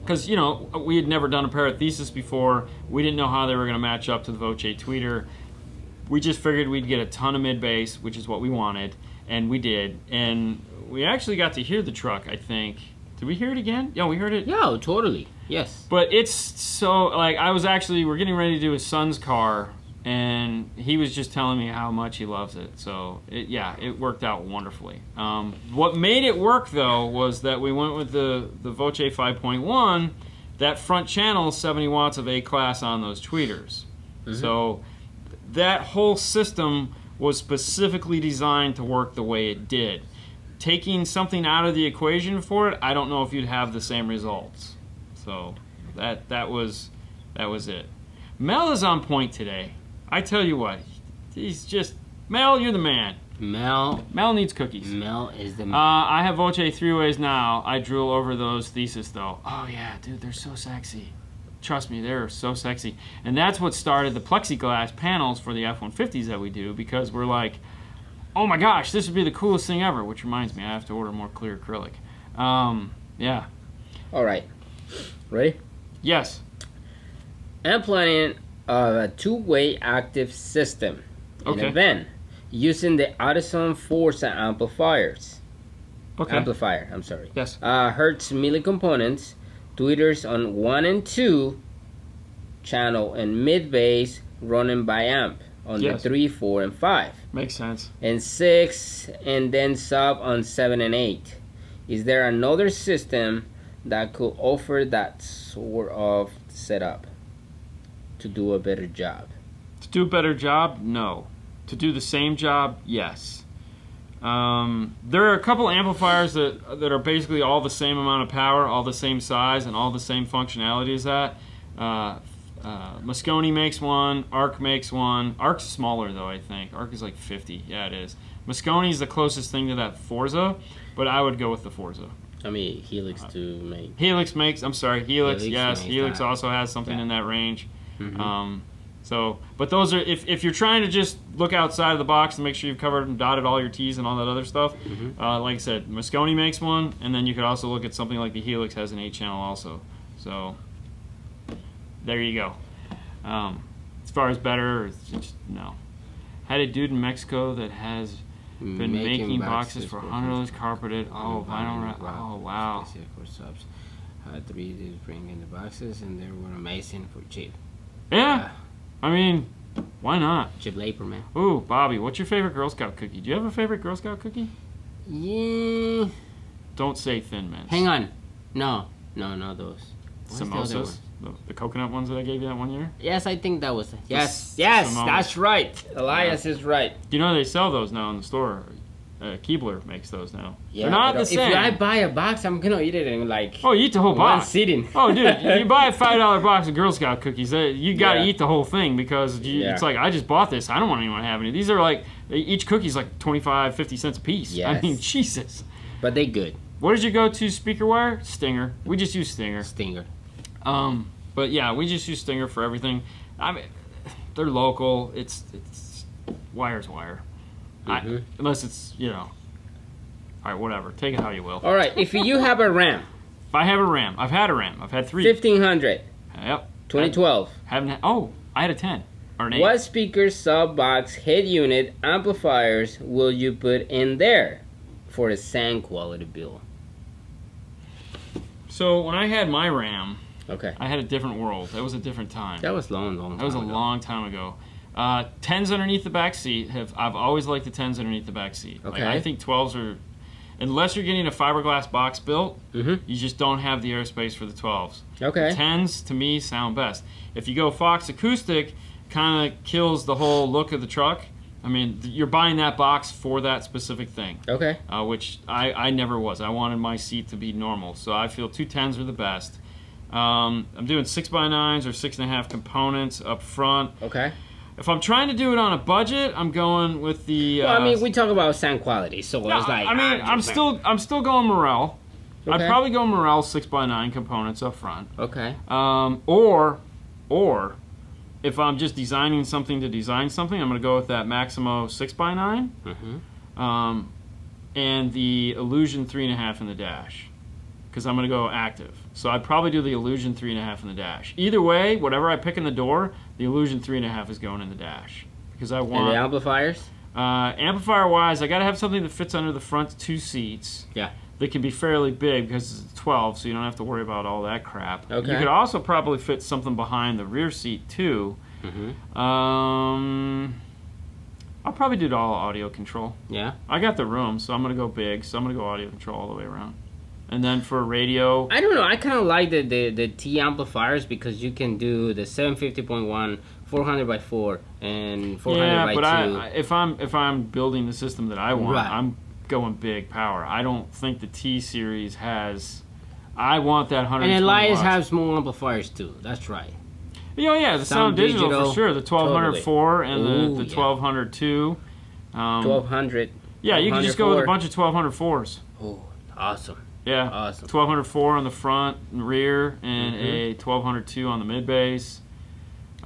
because you know we had never done a pair of thesis before, we didn't know how they were going to match up to the Voce tweeter we just figured we'd get a ton of mid bass, which is what we wanted, and we did. And we actually got to hear the truck. I think. Did we hear it again? Yeah, we heard it. Yeah, totally. Yes. But it's so like I was actually we're getting ready to do his son's car, and he was just telling me how much he loves it. So it, yeah, it worked out wonderfully. Um, what made it work though was that we went with the the Voce 5.1. That front channel, 70 watts of A class on those tweeters. So that whole system was specifically designed to work the way it did. Taking something out of the equation for it, I don't know if you'd have the same results. So that that was that was it. Mel is on point today. I tell you what, he's just Mel. You're the man. Mel. Mel needs cookies. Mel is the. Uh, I have Voce three ways now. I drool over those thesis though. Oh yeah, dude, they're so sexy. Trust me, they're so sexy. And that's what started the plexiglass panels for the F-150s that we do because we're like, oh my gosh, this would be the coolest thing ever. Which reminds me, I have to order more clear acrylic. Um, yeah. All right. Ready? Yes. I'm planning of a two-way active system in Okay. a van using the Audison Forza amplifiers. Okay. Amplifier. I'm sorry. yes. uh, Hertz Mille components, tweeters on 1 and 2 channel, and mid bass running by amp on Yes. the 3, 4, and 5, Makes sense. and 6, and then sub on 7 and 8. Is there another system that could offer that sort of setup to do a better job? To do a better job, no. To do the same job, yes. Um, there are a couple amplifiers that that are basically all the same amount of power, all the same size, and all the same functionality as that. Uh, uh, Mosconi makes one. Arc makes one. Arc's smaller though, I think. Arc is like 50. Yeah, it is. Mosconi is the closest thing to that Forza, but I would go with the Forza. I mean, Helix to make. Helix makes. I'm sorry, Helix. Helix yes, Helix that. also has something Yeah. in that range. Mhm. Um, so, but those are if, if you're trying to just look outside of the box and make sure you've covered and dotted all your T's and all that other stuff. Mhm. Uh, like I said, Mosconi makes one, and then you could also look at something like the Helix has an eight channel also. So, there you go. Um, as far as better, just, no. Had a dude in Mexico that has been making, boxes, for hundred dollars carpeted. Oh, vinyl wrap. Oh, wow. For subs. Uh, three dudes bring in the boxes, and they were amazing for cheap. Yeah, I mean, why not? Cheap labor, man. Ooh, Bobby, what's your favorite Girl Scout cookie? Do you have a favorite Girl Scout cookie? Yeah. Don't say Thin Mints. Hang on. No, no, no, those. What's the Samoas, one? the, the coconut ones that I gave you that one year. Yes, I think that was. Yes, s- yes, Simone. that's right. Elias is right. You know they sell those now in the store. Uh, Keebler makes those now. They're not the same. If I buy a box, I'm gonna eat it in like oh, you eat the whole box. one sitting. Oh, dude, [LAUGHS] you buy a five dollar box of Girl Scout cookies. uh, You gotta Yeah. eat the whole thing because you, Yeah. it's like I just bought this. I don't want anyone having have any. These are like each cookie's like 25, 50 cents a piece. I Yes. mean, Jesus. But they good. What did you go to speaker wire? Stinger. We just use Stinger. Stinger. Um, but yeah, we just use Stinger for everything. I mean, they're local. It's it's wire's wire. I, Mhm. unless it's you know. All right, whatever. Take it how you will. All right. If you have a RAM, If I have a RAM, I've had a RAM. I've had three. 1500, Yep. 2012. Haven't had. Oh, I had a ten or an eight. What speaker, sub box, head unit, amplifiers will you put in there for a sound quality bill? So when I had my RAM, Okay. I had a different world. That was a different time. That was long, long. That was a ago. long time ago. Uh, tens underneath the back seat have I've always liked the tens underneath the back seat. Like, I think twelves are, unless you're getting a fiberglass box built, Mhm. you just don't have the airspace for the twelves. Okay. Tens to me sound best. If you go Fox acoustic, kind of kills the whole look of the truck. I mean, th- you're buying that box for that specific thing, Okay. uh, which I, I never was. I wanted my seat to be normal, so I feel two tens are the best. Um, I'm doing six by nines or six and a half components up front. Okay. If I'm trying to do it on a budget, I'm going with the. Well, I uh, mean, we talk about sound quality, so no, it's like. I mean, I'm still I'm still going Morel. I'd probably go Morel six by nine components up front. Okay. Um, or, or, if I'm just designing something to design something, I'm going to go with that Maximo six by nine, Mm-hmm. um, and the Illusion three and a half in the dash, because I'm going to go active. So I'd probably do the Illusion three and a half in the dash. Either way, whatever I pick in the door, the Illusion three and a half is going in the dash because I And want. the amplifiers? Uh, amplifier wise, I gotta have something that fits under the front two seats. Yeah. That can be fairly big because it's 12, so you don't have to worry about all that crap. Okay. You could also probably fit something behind the rear seat too. Mm-hmm. Um, I'll probably do it all audio control. Yeah. I got the room, so I'm gonna go big. So I'm gonna go audio control all the way around. And then for radio, I don't know. I kind of like the, the the T amplifiers because you can do the 750.1, 400 by 4, and 400 yeah, by but 2. I, I- if I'm if I'm building the system that I want, Right. I'm going big power. I don't think the T series has. I want that 120 and Elias watts. has small amplifiers too. That's right. Yeah, yeah, the sound, Sound digital, digital, for sure. The 1204 and Ooh, the, the yeah. 1202. Um, 1200. yeah, you can just go with a bunch of 1204s. Oh, awesome. Yeah, Awesome. 1204 on the front and rear, and Mhm. a 1202 on the mid base.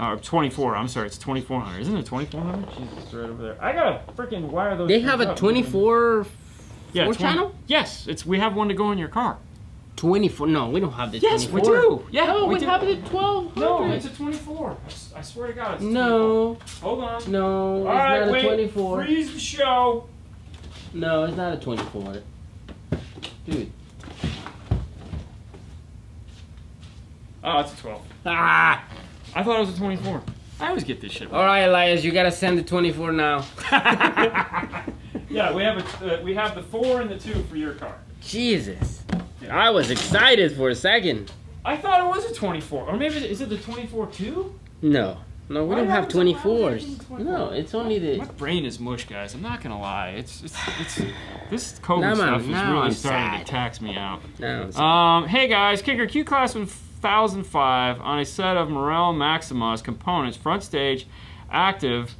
Or 24. I'm sorry, it's 2400. Isn't it 2400? Jesus, it's right over there. I gotta freaking wire those. They have a up. 24 yeah, four 20 channel? Yes, it's we have one to go in your car. 24. No, we don't have the Yes, 24. we do. Yeah, No, we we, do. have the 1200. No, it's a 24. I swear to God, it's No, 24. Hold on. no, it's All right, not a wait. 24. Freeze the show. No, it's not a 24. Dude. Oh, it's a 12. Ah! I thought it was a 24. I always get this shit. All right, Elias, you gotta send the 24 now. [LAUGHS] yeah, we have a uh, we have the four and the two for your car. Jesus. I was excited for a second. I thought it was a 24, or maybe is it the 24 too? No. No, we Why don't have haven't- why haven't we 24s. 24? No, it's only the. My brain is mush, guys. I'm not gonna lie. It's it's it's this COVID Now I'm- stuff is really I'm starting sad. to tax me out. No, it's- Um, hey guys, Kicker Q class with 5005 on a set of Morel Maximo components, front stage, active,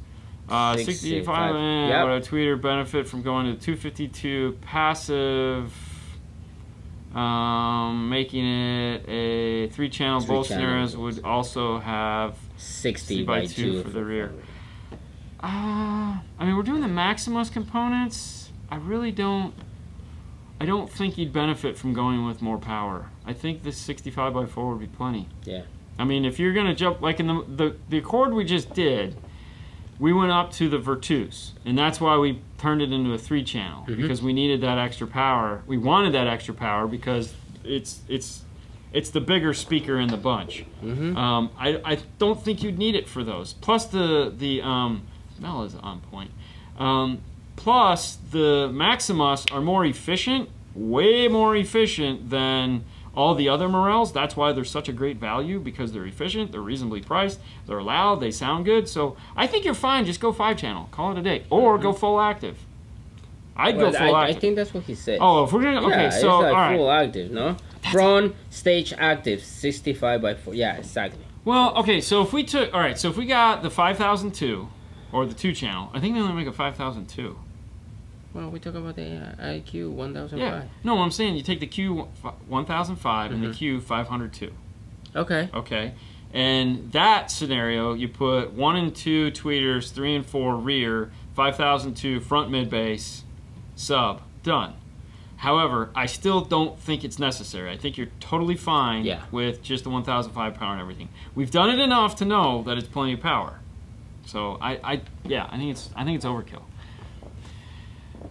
uh, 65, 65. eh, Yep. whatever, tweeter benefit from going to 252, passive, um, making it a three channel. Three Both scenarios would also have 60 by by, two 2 for the rear. Uh, I mean, we're doing the Maximo components. I really don't. I don't think you'd benefit from going with more power. I think this 65 by 4 would be plenty. Yeah. I mean, if you're gonna jump like in the the, the Accord we just did, we went up to the Virtus, and that's why we turned it into a three channel Mhm. because we needed that extra power. We wanted that extra power because it's it's it's the bigger speaker in the bunch. Mm-hmm. Um, I, I don't think you'd need it for those. Plus the the um, smell is on point. Um, plus the Maximo are more efficient, way more efficient than all the other Morels. That's why they're such a great value because they're efficient, they're reasonably priced, they're loud, they sound good. So I think you're fine. Just go five channel, call it a day, or go mm-hmm. full active. I'd Well, go full I, I think that's what he said. oh, if we're gonna okay, so it's like right. full active, no? Front stage active, 65 by 4. Yeah, exactly. Well, okay, so if we took, all right, so if we got the 5002 or the two channel, I think they only make a 5002. Well, we talk about the uh, IQ 1005. Yeah. No, I'm saying you take the Q 1005 and the Mhm. Q 502. Okay. Okay. And that scenario, you put one and two tweeters, three and four rear, 5002 front mid bass, sub, done. However, I still don't think it's necessary. I think you're totally fine Yeah. with just the 1005 power and everything. We've done it enough to know that it's plenty of power. So I, I yeah, I think it's I think it's overkill.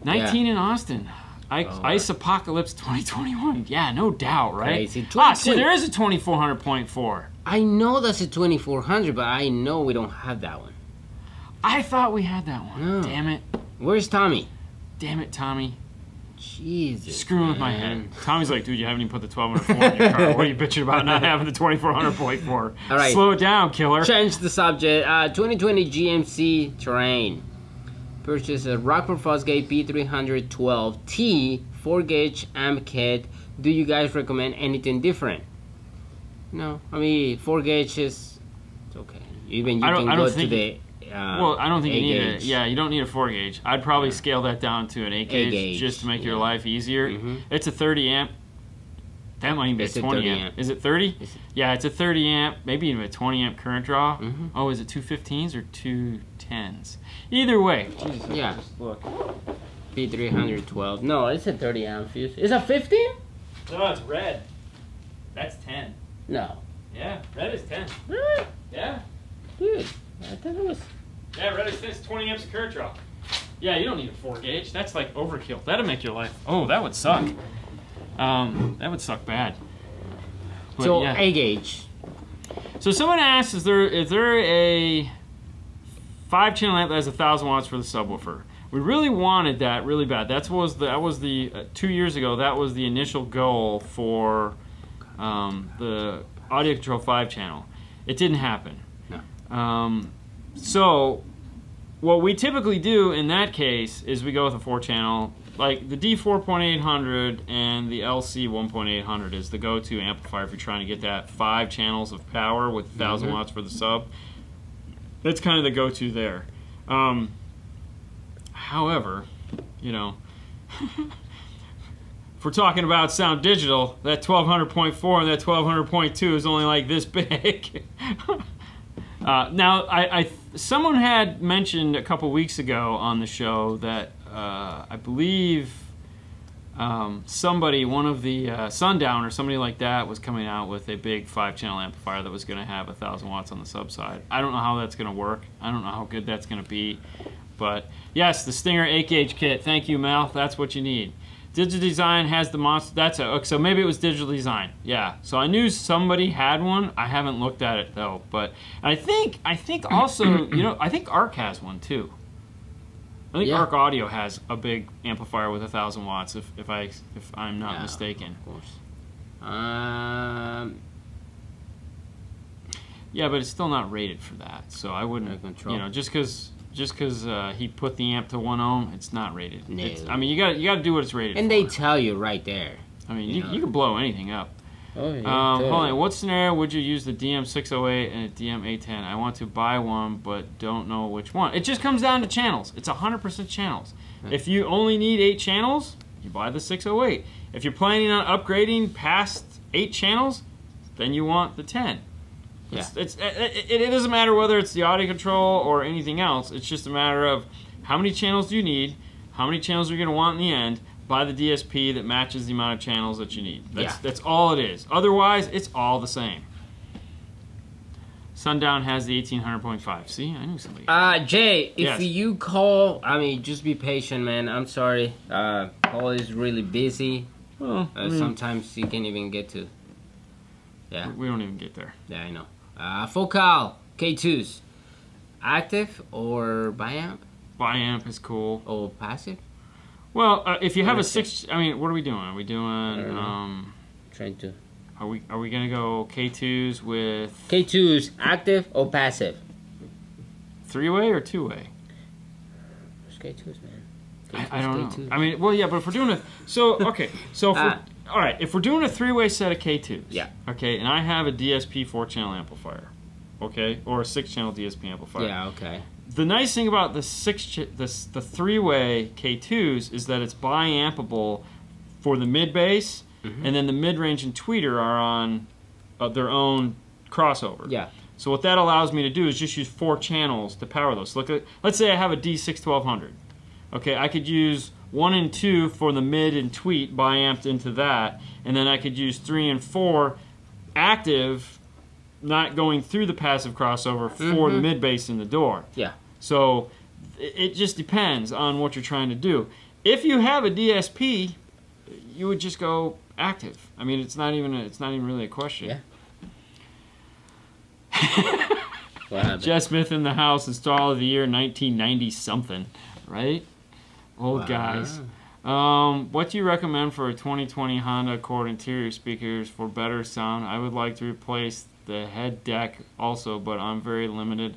19 in Austin. I, Oh, Ice Apocalypse 2021. Yeah, no doubt, right? Crazy. Ah, see, 22. there is a 2400.4. I know that's a 2400, but I know we don't have that one. I thought we had that one. No. Damn it. Where's Tommy? Damn it, Tommy. Jesus. Screwing with my head. Tommy's like, dude, you haven't even put the 1204 in your car. What are you bitching about not having the 2400.4? All right. Slow it down, killer. Change the subject. Uh, 2020 GMC Terrain. Purchase a Rockford Fosgate P312T 4 gauge amp kit. Do you guys recommend anything different? No, I mean 4 gauge is it's okay. Even you I don't- can I don't go to think the. Uh, Well, I don't think you need it. Yeah, you don't need a 4 gauge. I'd probably scale that down to an 8 gauge, gauge, just to make your life easier. Mhm. It's a 30 amp. That might even be It's a a 20 30 amp. amp. Is it 30? It's- Yeah, it's a 30 amp, maybe even a 20 amp current draw. Mhm. Oh, is it 215s or 210s? Either way. Jesus, Yeah. just Look. P312. No, it's a 30 amp fuse. Is it 15? No, it's red. That's 10. No. Yeah, red is 10. Really? Yeah. Dude, I thought it was. Yeah, red is 10. It's 20 amps of current draw. Yeah, you don't need a 4 gauge. That's like overkill. That'll make your life. Oh, that would suck. Um, that would suck bad. But so yeah. A gauge. So someone asked, is there is there a five channel amp that has a thousand watts for the subwoofer? We really wanted that really bad. That was the that was the uh, two years ago. That was the initial goal for um, the audio control five channel. It didn't happen. No. Um, so what we typically do in that case is we go with a four channel. Like the D4.800 and the LC 1.800 is the go-to amplifier if you're trying to get that five channels of power with 1000 Mhm. watts for the sub. That's kind of the go-to there. Um, however, you know, [LAUGHS] if we're talking about sound digital, that 1200.4 and that 1200.2 is only like this [LAUGHS] big. [LAUGHS] uh, now, I, I someone had mentioned a couple weeks ago on the show that uh, I believe um, somebody, one of the uh, Sundown or somebody like that, was coming out with a big five-channel amplifier that was going to have a thousand watts on the sub side. I don't know how that's going to work. I don't know how good that's going to be, but yes, the Stinger 8-gauge kit. Thank you, Mal. That's what you need. Digital Design has the monster. That's a so maybe it was Digital Design. Yeah. So I knew somebody had one. I haven't looked at it though. But I think I think also you know I think Arc has one too. I think Yeah. Arc Audio has a big amplifier with a thousand watts. If if I if I'm not Yeah, mistaken. Of course. Um, Yeah, but it's still not rated for that. So I wouldn't. You know, just because just because uh, he put the amp to one ohm, it's not rated. No. It's, I mean, you got you got to do what it's rated and for. they tell you right there. I mean, you you, know. you can blow anything up. Oh, yeah. Um, hold on. What scenario would you use the DM608 and a DM810? I want to buy one, but don't know which one. It just comes down to channels. It's 100% channels. If you only need eight channels, you buy the 608. If you're planning on upgrading past eight channels, then you want the 10. It's, it's, it, it, it doesn't matter whether it's the audio control or anything else. It's just a matter of how many channels do you need, how many channels are you going to want in the end. Buy the DSP that matches the amount of channels that you need. That's, Yeah. that's all it is. Otherwise, it's all the same. Sundown has the 1800.5. See, I knew somebody. Uh, Jay, if Yes. you call, I mean, just be patient, man. I'm sorry. Uh, Paul is really busy. well, I Uh, mean, sometimes he can't even get to. Yeah, we don't even get there. yeah, I know. Uh, Focal K2s, active or biamp Biamp is cool. or passive? Well, uh, if you have a six, I mean, what are we doing? Are we doing? Um, Trying to. are we are we gonna go K2s with K2s, active or passive? three way or two way? Where's K2s, man? I, I don't know. K2s. I mean, well, yeah, but if we're doing a so [LAUGHS] okay, so if Ah. all right, if we're doing a three-way set of K2s, Yeah. okay, and I have a DSP four-channel amplifier, okay, or a six-channel DSP amplifier. Yeah, okay. The nice thing about the six, ch- the the three-way K2s is that it's biampable for the mid bass, Mhm. and then the mid-range and tweeter are on uh, their own crossover. Yeah. So what that allows me to do is just use four channels to power those. Look at, let's say I have a D61200. Okay, I could use one and two for the mid and tweet biamped into that, and then I could use three and four active, not going through the passive crossover for the Mhm. mid bass in the door. Yeah. So it just depends on what you're trying to do. If you have a DSP, you would just go active. I mean, it's not even a, it's not even really a question. Yeah. [LAUGHS] What happened? Jeff Smith in the house, install of the year 1990 something, right? Old Wow. guys. Um, what do you recommend for a 2020 Honda Accord interior speakers for better sound? I would like to replace the head deck also, but I'm very limited.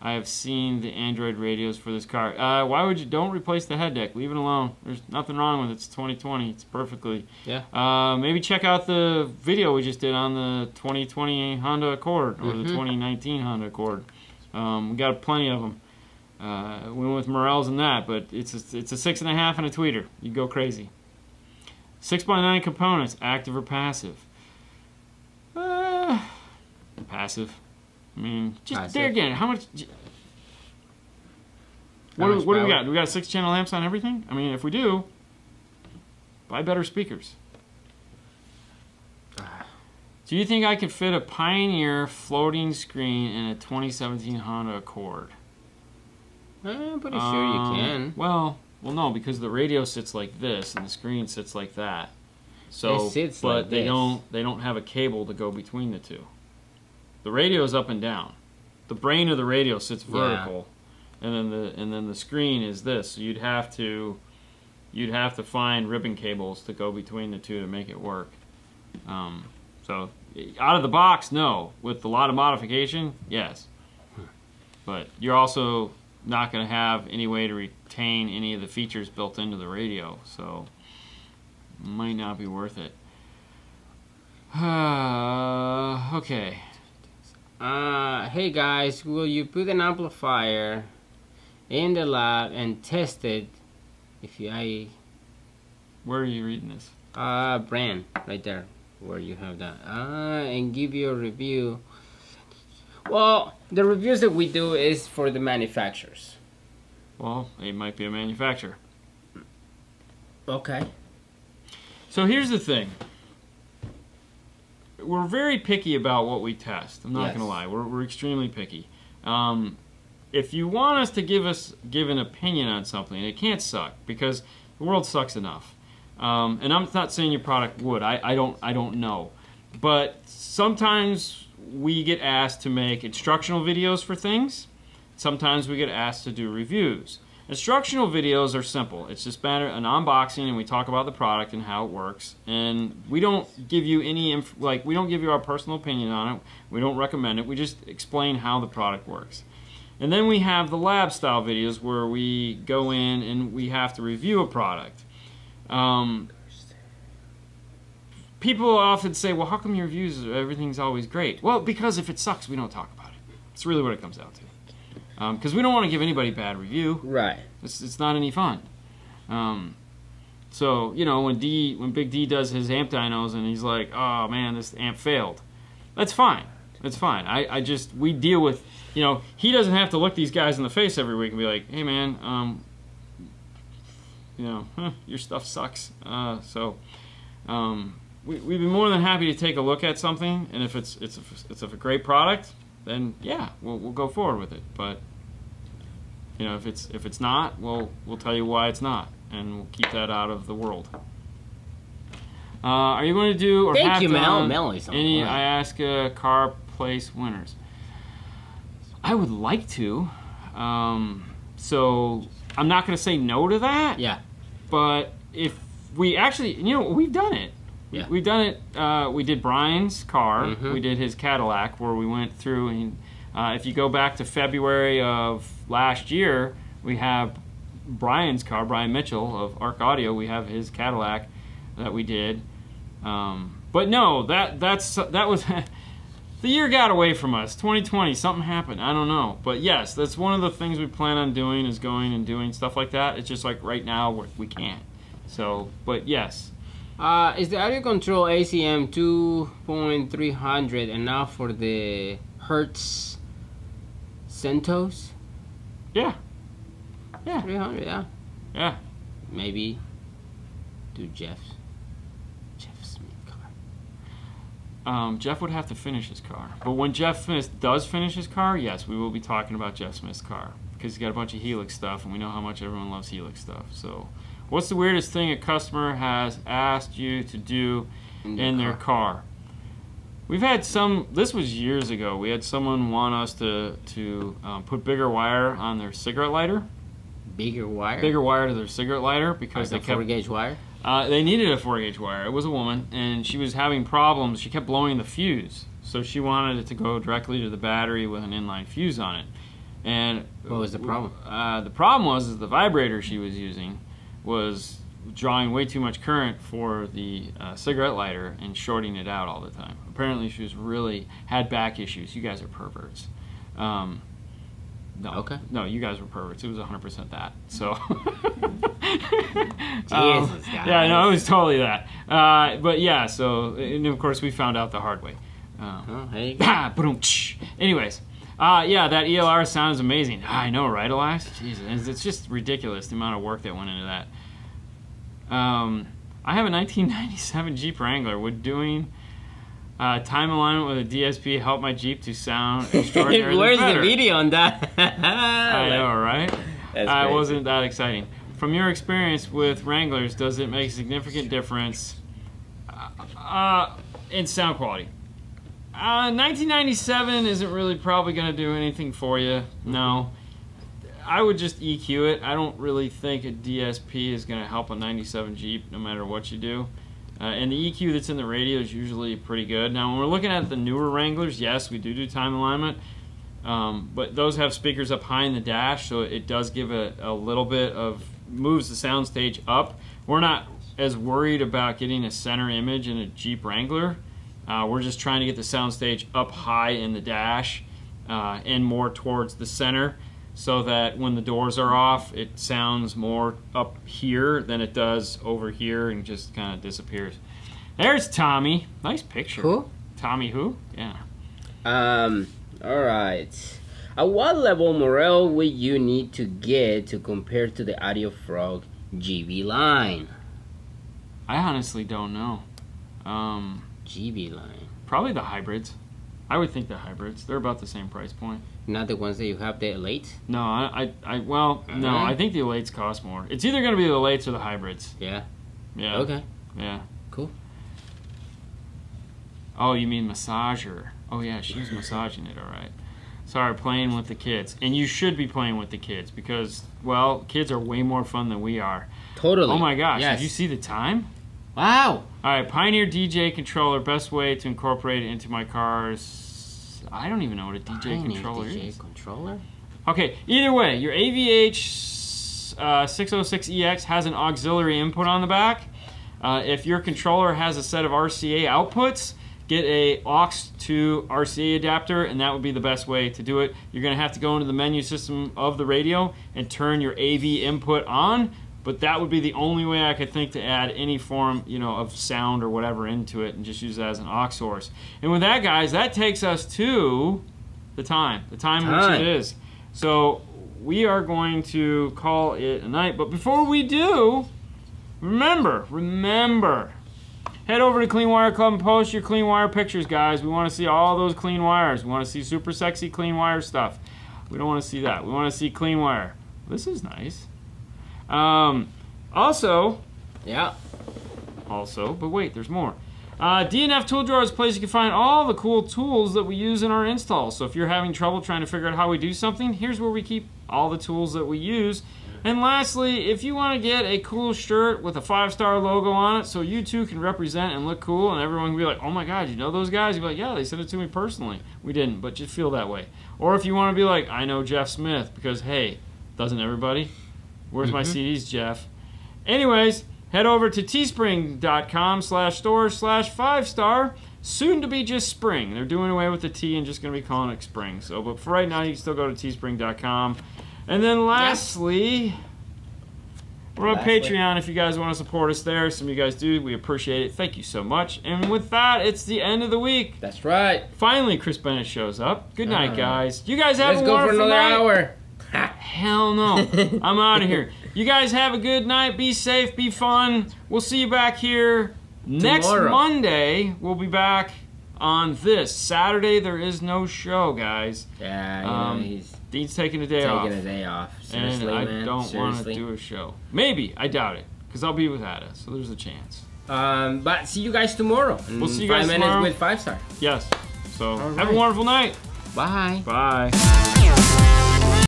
I have seen the Android radios for this car. Uh, why would you don't replace the head deck? Leave it alone. There's nothing wrong with it. It's 2020. It's perfectly. Yeah. Uh, maybe check out the video we just did on the 2020 Honda Accord or the Mhm. 2019 Honda Accord. Um, we got plenty of them. Uh, we went with Morels and that, but it's a, it's a six and a half and a tweeter. You go crazy. Six by nine components, active or passive? Uh, passive. I mean, just there again. How much? How What, do- much what do we got? Do we got six channel amps on everything? I mean, if we do, buy better speakers. Do you think I could fit a Pioneer floating screen in a 2017 Honda Accord? Eh, I'm pretty sure you Um, can. Well, well, no, because the radio sits like this and the screen sits like that. So, It sits but like they this. don't they don't have a cable to go between the two. The radio is up and down. The brain of the radio sits Yeah. vertical, and then the and then the screen is this. So you'd have to you'd have to find ribbon cables to go between the two to make it work. Um, so out of the box, no. With a lot of modification, yes. But you're also not going to have any way to retain any of the features built into the radio, so might not be worth it. Uh, [SIGHS] okay. Uh, hey guys, will you put an amplifier in the lab and test it? If you, I, Where are you reading this? uh, brand right there, where you have that, uh, and give you a review. Well, the reviews that we do is for the manufacturers. Well, it might be a manufacturer. Okay. So here's the thing. We're very picky about what we test. I'm not Yes. gonna lie. We're, we're extremely picky. Um, if you want us to give us give an opinion on something, it can't suck because the world sucks enough. Um, and I'm not saying your product would. I, I don't I don't know. But sometimes we get asked to make instructional videos for things. Sometimes we get asked to do reviews. Instructional videos are simple. It's just an unboxing and we talk about the product and how it works. And we don't give you any like we don't give you our personal opinion on it. We don't recommend it. We just explain how the product works. And then we have the lab style videos where we go in and we have to review a product. Um, people often say, well, how come your reviews, everything's always great? Well, because if it sucks, we don't talk about it. It's really what it comes down to. Because we don't want to give anybody bad review. Right. It's, it's not any fun. Um, so you know when D when Big D does his amp dynos and he's like, oh man, this amp failed. That's fine. That's fine. I, I just we deal with you know he doesn't have to look these guys in the face every week and be like, hey man, um, you know huh, your stuff sucks. Uh, so um, we we'd be more than happy to take a look at something, and if it's it's a, it's a great product, then yeah, we'll we'll go forward with it. But you know if it's if it's not, we'll we'll tell you why it's not and we'll keep that out of the world. Uh, are you going to do or Thank have you, Mel. done Mel is any point. I ask uh, car place winners? I would like to. Um, so I'm not going to say no to that. Yeah. But if we actually, you know, we've done it. Yeah. We've done it. Uh, we did Brian's car. Mhm. We did his Cadillac, where we went through. And uh, if you go back to February of last year, we have Brian's car, Brian Mitchell of Arc Audio. We have his Cadillac that we did. Um, but no, that that's that was [LAUGHS] the year got away from us. 2020, something happened. I don't know, but yes, that's one of the things we plan on doing is going and doing stuff like that. It's just like right now we're, we can't. So, but yes, Uh, is the audio control ACM 2.300 enough for the Hertz Centos? yeah, yeah, 300, yeah. yeah. Maybe do Jeff's Jeff Smith car. Um, Jeff would have to finish his car, but when Jeff Smith does finish his car, yes, we will be talking about Jeff Smith's car because he's got a bunch of Helix stuff, and we know how much everyone loves Helix stuff. So, what's the weirdest thing a customer has asked you to do in their car. We've had some. This was years ago. We had someone want us to to um, put bigger wire on their cigarette lighter, Bigger wire? bigger wire to their cigarette lighter because like they a kept 4 gauge wire? uh, they needed a 4 gauge wire. It was a woman, and she was having problems. She kept blowing the fuse, so she wanted it to go directly to the battery with an inline fuse on it. And What was the problem? Uh, the problem was is the vibrator she was using was drawing way too much current for the uh, cigarette lighter and shorting it out all the time. Apparently, she was really had back issues. You guys are perverts. Um, no, Okay. no, you guys were perverts. It was 100% that. So, [LAUGHS] Jesus, Um, yeah, no, it was totally that. Uh, but yeah, so and of course we found out the hard way. Um, Oh, go. [LAUGHS] Ah. Anyways, uh, yeah, that ELR sound is amazing. I know, right, Elias? Jesus, it's just ridiculous the amount of work that went into that. Um, I have a 1997 [LAUGHS] Jeep Wrangler. Would doing uh, time alignment with a DSP help my Jeep to sound [LAUGHS] extraordinarily Where's better? the video on that? [LAUGHS] I know, right? That's uh, it wasn't that exciting. From your experience with Wranglers, does it make a significant difference uh, uh, in sound quality? Uh, 1997 isn't really probably going to do anything for you. No. I would just EQ it. I don't really think a DSP is going to help a 97 Jeep no matter what you do. Uh, and the EQ that's in the radio is usually pretty good. Now, when we're looking at the newer Wranglers, yes, we do do time alignment. Um, but those have speakers up high in the dash, so it does give a, a little bit of moves the soundstage up. We're not as worried about getting a center image in a Jeep Wrangler. Uh, we're just trying to get the soundstage up high in the dash uh, and more towards the center so that when the doors are off, it sounds more up here than it does over here and just kind of disappears. There's Tommy. Nice picture. Who? Tommy who? Yeah. Um, alright. At what level Morel would you need to get to compare to the Audio Frog GB line? I honestly don't know. Um, GB line. probably the hybrids. I would think the hybrids. They're about the same price point. Not the ones that you have the late? No, I, I, I well, no, Uh-huh. I think the Elates cost more. It's either going to be the Elates or the hybrids. Yeah. Yeah. Okay. Yeah. Cool. Oh, you mean massager? Oh yeah, she was massaging it. All right. Sorry, playing with the kids, and you should be playing with the kids because, well, kids are way more fun than we are. Totally. Oh my gosh! Yes. Did you see the time? Wow. All right, Pioneer DJ controller. Best way to incorporate it into my cars. I don't even know what a DJ Pioneer controller DJ is. controller? Okay, either way, your AVH uh, 606EX has an auxiliary input on the back. Uh, if your controller has a set of RCA outputs, get a aux to RCA adapter, and that would be the best way to do it. You're going to have to go into the menu system of the radio and turn your AV input on. But that would be the only way I could think to add any form, you know, of sound or whatever into it, and just use it as an aux source. And with that, guys, that takes us to the time, the time, Time. which it is. So we are going to call it a night. But before we do, remember, remember, head over to Clean Wire Club and post your clean wire pictures, guys. We want to see all those clean wires. We want to see super sexy clean wire stuff. We don't want to see that. We want to see clean wire. This is nice. Um, also, Yeah. also, but wait, there's more. Uh, DNF Tool Drawer is a place you can find all the cool tools that we use in our installs. So if you're having trouble trying to figure out how we do something, here's where we keep all the tools that we use. And lastly, if you want to get a cool shirt with a five-star logo on it so you too can represent and look cool and everyone can be like, oh my god, you know those guys? You'd be like, yeah, they sent it to me personally. We didn't, but just feel that way. Or if you want to be like, I know Jeff Smith, because hey, doesn't everybody? Where's my CDs, Jeff? Anyways, head over to teespring.com slash store slash five star. Soon to be just spring. They're doing away with the T and just going to be calling it spring. So, but for right now, you can still go to teespring.com. And then lastly, we're on Lastly. Patreon if you guys want to support us there. Some of you guys do. We appreciate it. Thank you so much. And with that, it's the end of the week. That's right. Finally, Chris Bennett shows up. Good night, Uh-huh. guys. You guys have Let's a go for wonderful another night. hour. Hell no. I'm out of here. You guys have a good night. Be safe. Be fun. We'll see you back here next Tomorrow. Monday. We'll be back on this. Saturday, there is no show, guys. Yeah, you Um, know, he's Dean's taking a day taking off. Taking a day off. Seriously, and I man. don't want to do a show. Maybe. I doubt it. Because I'll be with Ada. So there's a chance. Um, but see you guys tomorrow. We'll see you five guys minutes tomorrow. with five star. Yes. So have a wonderful night. Bye. Bye.